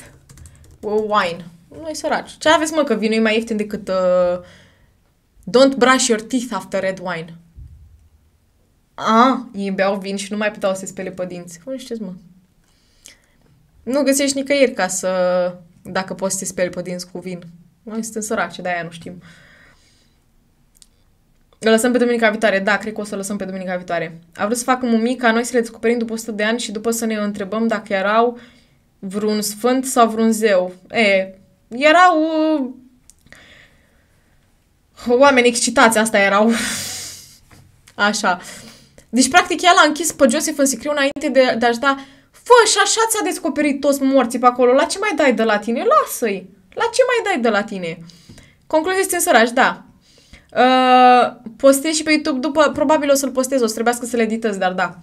wine? Nu-i săraci. Ce aveți, mă, că vinul e mai ieftin decât... Uh, don't brush your teeth after red wine. Ah, ei beau vin și nu mai puteau să se spele pe dinți. Nu știți, mă. Nu găsești nicăieri ca să... Dacă poți să te speli pe dinți cu vin. Noi suntem săraci, de-aia nu știm. Îl lăsăm pe duminica viitoare. Da, cred că o să lăsăm pe duminica viitoare. A vrut să facă mumii ca noi să le descoperim după 100 de ani și după să ne întrebăm dacă erau vreun sfânt sau vreun zeu. E, erau uh, oameni excitați, asta erau. Așa. Deci, practic, el a închis pe Joseph în sicriu înainte de, de a-și da Fă, și așa ți-a descoperit toți morții pe acolo. La ce mai dai de la tine? Lasă-i. La ce mai dai de la tine? Concluzia este săraci, da. Uh, postez și pe YouTube după, probabil o să-l postez, o să trebuiască să-l editez, dar da.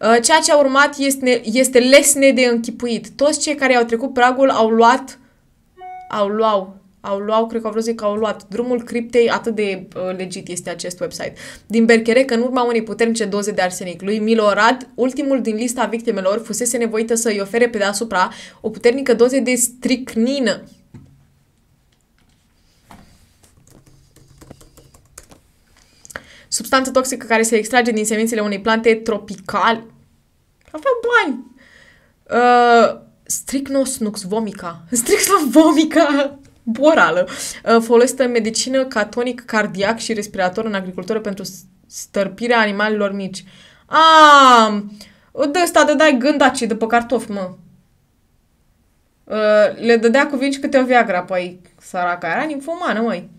Uh, ceea ce a urmat este, este lesne de închipuit. Toți cei care au trecut pragul au luat, au luat, au luat, cred că au vrut să zic că au luat drumul criptei, atât de uh, legit este acest website. Din Bercherec, în urma unei puternice doze de arsenic, lui Milorad, ultimul din lista victimelor, fusese nevoită să îi ofere pe deasupra o puternică doză de stricnină. Substanță toxică care se extrage din semințele unei plante tropicale. Avea bani! Uh, Strychnos nux vomica. Strychnos vomica! Borală. Uh, folosită în medicină ca tonic cardiac și respirator în agricultură pentru stărpirea animalelor mici. Ah, de ăsta de dai gândaci de pe cartofi, mă. Uh, le dădea cu vinci câte o Viagra, păi săraca era ninfomană, măi.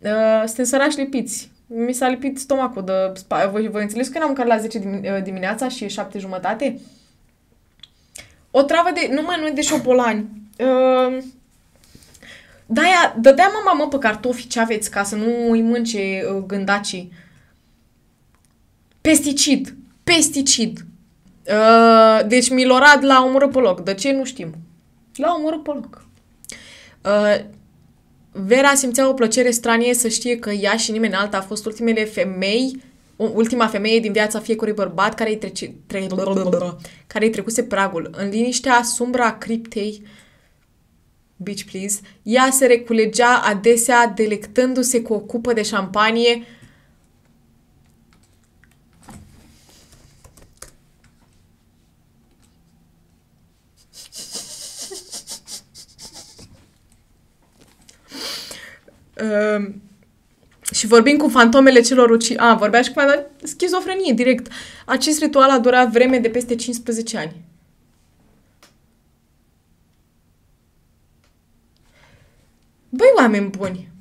Uh, suntem sărași lipiți. Mi s-a lipit stomacul de spa. Voi, voi înțeles că eram mâncat la 10 dim- dimineața și 7 jumătate? O travă de... Nu mai nu de șobolani. Uh, da, dădea mama mă pe cartofi ce aveți ca să nu îi mânce uh, gândacii. Pesticid. Pesticid. Uh, deci Milorad l-a omorât pe loc. De ce? Nu știm. L-a omorât pe loc. Uh, Vera simțea o plăcere stranie să știe că ea și nimeni alta a fost ultimele femei, ultima femeie din viața fiecărui bărbat care îi, trece, tre, care îi trecuse pragul. În liniștea sumbra a criptei, bitch please, ea se reculegea adesea delectându-se cu o cupă de șampanie Uh, și vorbim cu fantomele celor uci... A, vorbea și cu schizofrenie, direct. Acest ritual a durat vreme de peste 15 ani. Băi, oameni buni!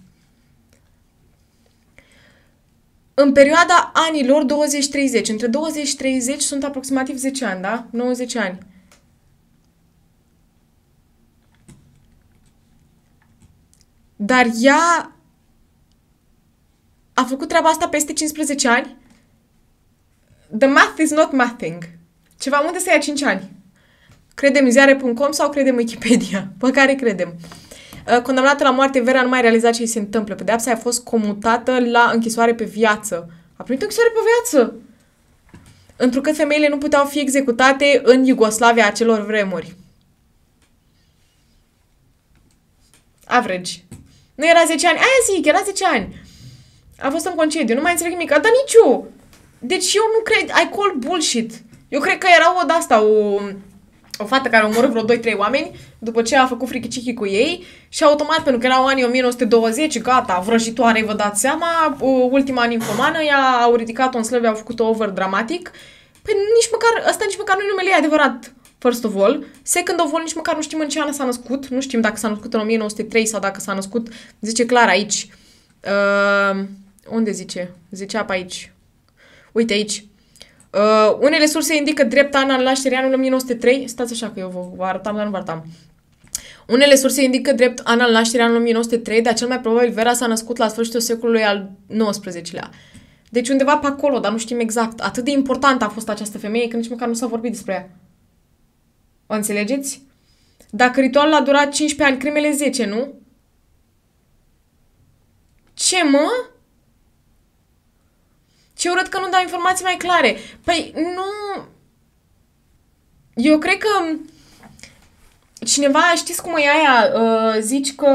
În perioada anilor 20-30, între 20 și 30 sunt aproximativ 10 ani, da? 90 ani. Dar ea a făcut treaba asta peste 15 ani. The math is not mathing. Ceva unde să ia 5 ani. Credem ziare.com sau credem Wikipedia? Pe care credem? Uh, condamnată la moarte, Vera nu mai realiza ce îi se întâmplă. Pedeapsa a fost comutată la închisoare pe viață. A primit închisoare pe viață! Întrucât femeile nu puteau fi executate în Iugoslavia acelor vremuri. Average. Nu era 10 ani. Aia zic, era 10 ani. A fost în concediu, nu mai înțeleg nimic. Dar nici eu. Deci eu nu cred, I call bullshit. Eu cred că era o de-asta, o, o fată care a omorât vreo 2-3 oameni după ce a făcut frikicichi cu ei și automat, pentru că erau anii 1920, gata, vrăjitoare, vă dați seama, ultima ninfomană, ea au ridicat-o în slăve, au făcut-o over dramatic. Păi nici măcar, ăsta nici măcar nu numele ei adevărat first of all. Second of all, nici măcar nu știm în ce an s-a născut. Nu știm dacă s-a născut în 1903 sau dacă s-a născut, zice clar aici. Uh, unde zice? Zicea pe aici. Uite aici. Uh, unele surse indică drept an al nașterii anul 1903. Stați așa că eu vă, vă arătam, dar nu vă arătam. Unele surse indică drept an al nașterii anul 1903, dar cel mai probabil Vera s-a născut la sfârșitul secolului al XIX-lea. Deci undeva pe acolo, dar nu știm exact. Atât de importantă a fost această femeie că nici măcar nu s-a vorbit despre ea. O înțelegeți? Dacă ritualul a durat 15 ani, crimele 10, nu? Ce, mă? Ce urât că nu dau informații mai clare. Păi, nu... Eu cred că cineva, știți cum e aia, uh, zici că,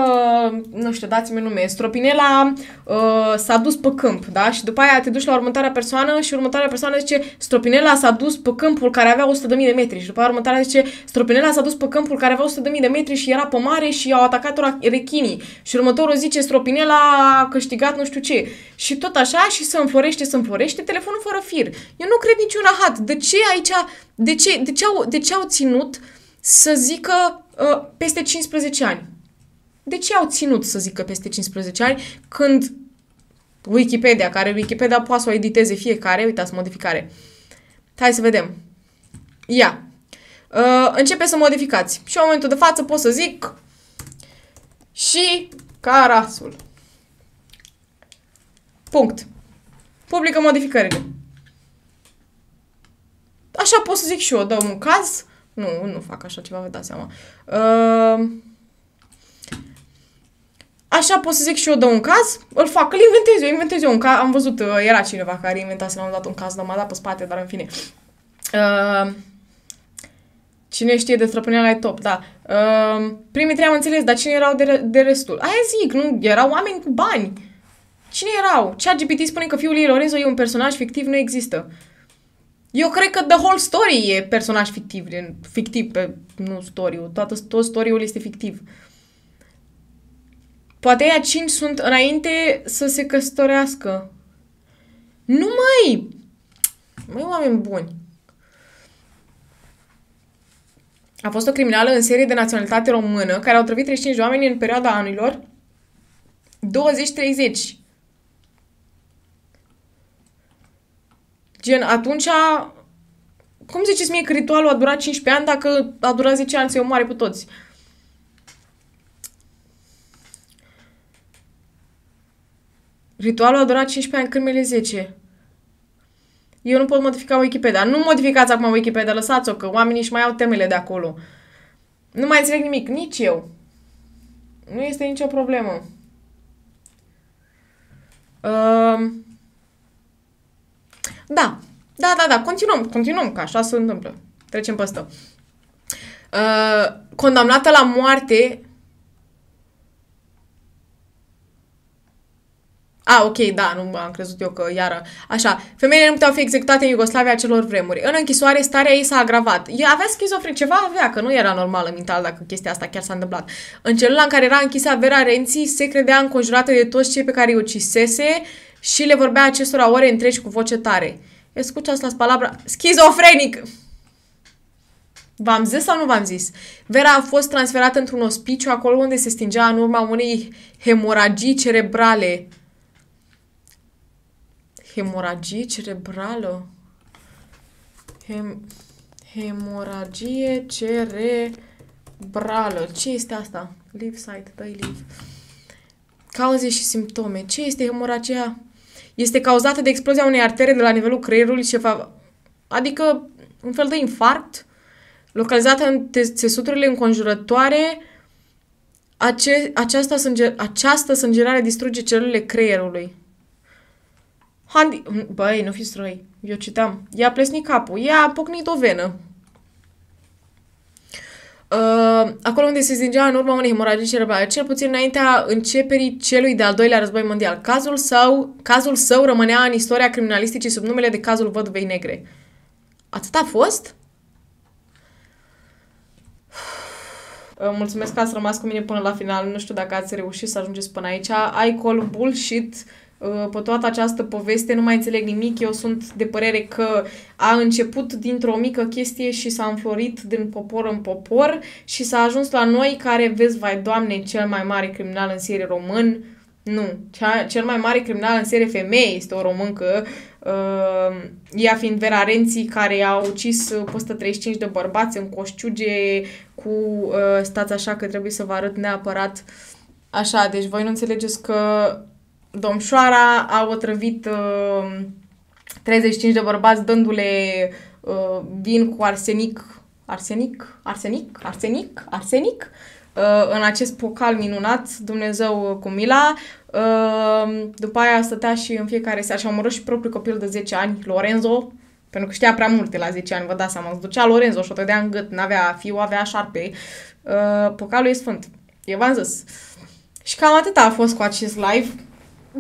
nu știu, dați-mi nume, Stropinela uh, s-a dus pe câmp, da? Și după aia te duci la următoarea persoană și următoarea persoană zice Stropinela s-a dus pe câmpul care avea 100.000 de metri și după aia următoarea zice Stropinela s-a dus pe câmpul care avea 100.000 de metri și era pe mare și au atacat-o rechinii și următorul zice Stropinela a câștigat nu știu ce și tot așa și se înflorește, se înflorește telefonul fără fir. Eu nu cred niciun rahat. De ce aici, de ce, de ce, au, de ce au ținut uh, să zică uh, peste 15 ani. De ce au ținut să zică peste 15 ani când Wikipedia, care Wikipedia poate să o editeze fiecare, uitați, modificare. Hai să vedem. Ia. Uh, începe să modificați. Și în momentul de față pot să zic și carasul. Punct. Publică modificările. Așa pot să zic și eu, dăm un caz, nu, nu fac așa ceva, vă dați seama. Uh, așa pot să zic și eu de un caz, îl fac, îl inventez eu, inventez eu un caz. Am văzut, uh, era cineva care inventase la un dat un caz, dar m-a dat pe spate, dar în fine. Uh, Cine știe de străpâneala e top, da. Uh, primii trei am înțeles, dar cine erau de, de restul? Aia zic, nu, erau oameni cu bani. Cine erau? GPT spune că fiul ei Lorenzo e un personaj fictiv, nu există. Eu cred că the whole story e personaj fictiv, fictiv pe, nu story toată, tot story-ul este fictiv. Poate ea cinci sunt înainte să se căsătorească. Nu mai! Mai oameni buni. a fost o criminală în serie de naționalitate română care au trăvit 35 de oameni în perioada anilor 20-30. Gen, atunci, cum ziceți mie că ritualul a durat 15 ani dacă a durat 10 ani să-i omoare pe toți? Ritualul a durat 15 ani, cârmele 10. Eu nu pot modifica Wikipedia. Nu modificați acum Wikipedia, lăsați-o, că oamenii își mai au temele de acolo. Nu mai înțeleg nimic, nici eu. Nu este nicio problemă. Uh, da, da, da, da, continuăm, continuăm, că așa se întâmplă. Trecem pe asta. Uh, condamnată la moarte A, ok, da, nu am crezut eu că iară. Așa, femeile nu puteau fi executate în Iugoslavia acelor vremuri. În închisoare, starea ei s-a agravat. Ea avea schizofren, ceva avea, că nu era normală mental dacă chestia asta chiar s-a întâmplat. În celula în care era închisă Vera Renții, se credea înconjurată de toți cei pe care îi ucisese și le vorbea acestora ore întregi cu voce tare. Escuchați las palabra schizofrenic! V-am zis sau nu v-am zis? Vera a fost transferată într-un ospiciu acolo unde se stingea în urma unei hemoragii cerebrale hemoragie cerebrală. Hem, hemoragie cerebrală. Ce este asta? Live site, dai live. Cauze și simptome. Ce este hemoragia? Este cauzată de explozia unei artere de la nivelul creierului și fa... adică un fel de infarct localizată în țesuturile înconjurătoare ace- această, sânge- această sângerare distruge celulele creierului. Handi... Băi, nu fiți răi. Eu citam. I-a plesnit capul. I-a pocnit o venă. Uh, acolo unde se zingea în urma unei hemoragii cerebrale, cel puțin înaintea începerii celui de-al doilea război mondial. Cazul său, cazul său rămânea în istoria criminalisticii sub numele de cazul Văduvei Negre. Atât a fost? Uh, mulțumesc că ați rămas cu mine până la final. Nu știu dacă ați reușit să ajungeți până aici. I call bullshit Uh, pe toată această poveste, nu mai înțeleg nimic. Eu sunt de părere că a început dintr-o mică chestie și s-a înflorit din popor în popor și s-a ajuns la noi care, vezi, vai doamne, cel mai mare criminal în serie român. Nu, cea, cel mai mare criminal în serie femeie este o româncă, uh, ea fiind Vera Renții, care a ucis peste 35 de bărbați în coșciuge cu, uh, stați așa că trebuie să vă arăt neapărat, așa, deci voi nu înțelegeți că domșoara a otrăvit uh, 35 de bărbați dându-le uh, vin cu arsenic, arsenic, arsenic, arsenic, arsenic, uh, în acest pocal minunat, Dumnezeu cu mila. Uh, după aia stătea și în fiecare seară și a omorât și propriul copil de 10 ani, Lorenzo, pentru că știa prea multe la 10 ani, vă dați seama. Se ducea Lorenzo și o tădea în gât, n-avea fiu, avea șarpe. Uh, pocalul e sfânt. E v-am zis. Și cam atât a fost cu acest live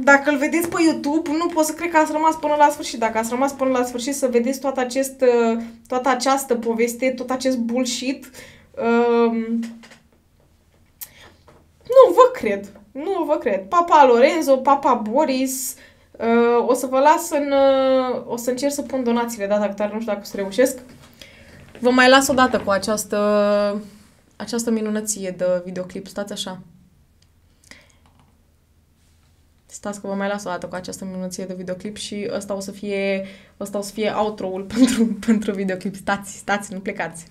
dacă îl vedeți pe YouTube, nu pot să cred că ați rămas până la sfârșit. Dacă ați rămas până la sfârșit să vedeți toată, acest, uh, toată această poveste, tot acest bullshit, um, nu vă cred. Nu vă cred. Papa Lorenzo, Papa Boris, uh, o să vă las în... Uh, o să încerc să pun donațiile data viitoare, nu știu dacă o să reușesc. Vă mai las o dată cu această, această minunăție de videoclip. Stați așa. Stați că vă mai las o dată cu această minunăție de videoclip și ăsta o să fie, ăsta o să fie outro-ul pentru, pentru videoclip. Stați, stați, nu plecați.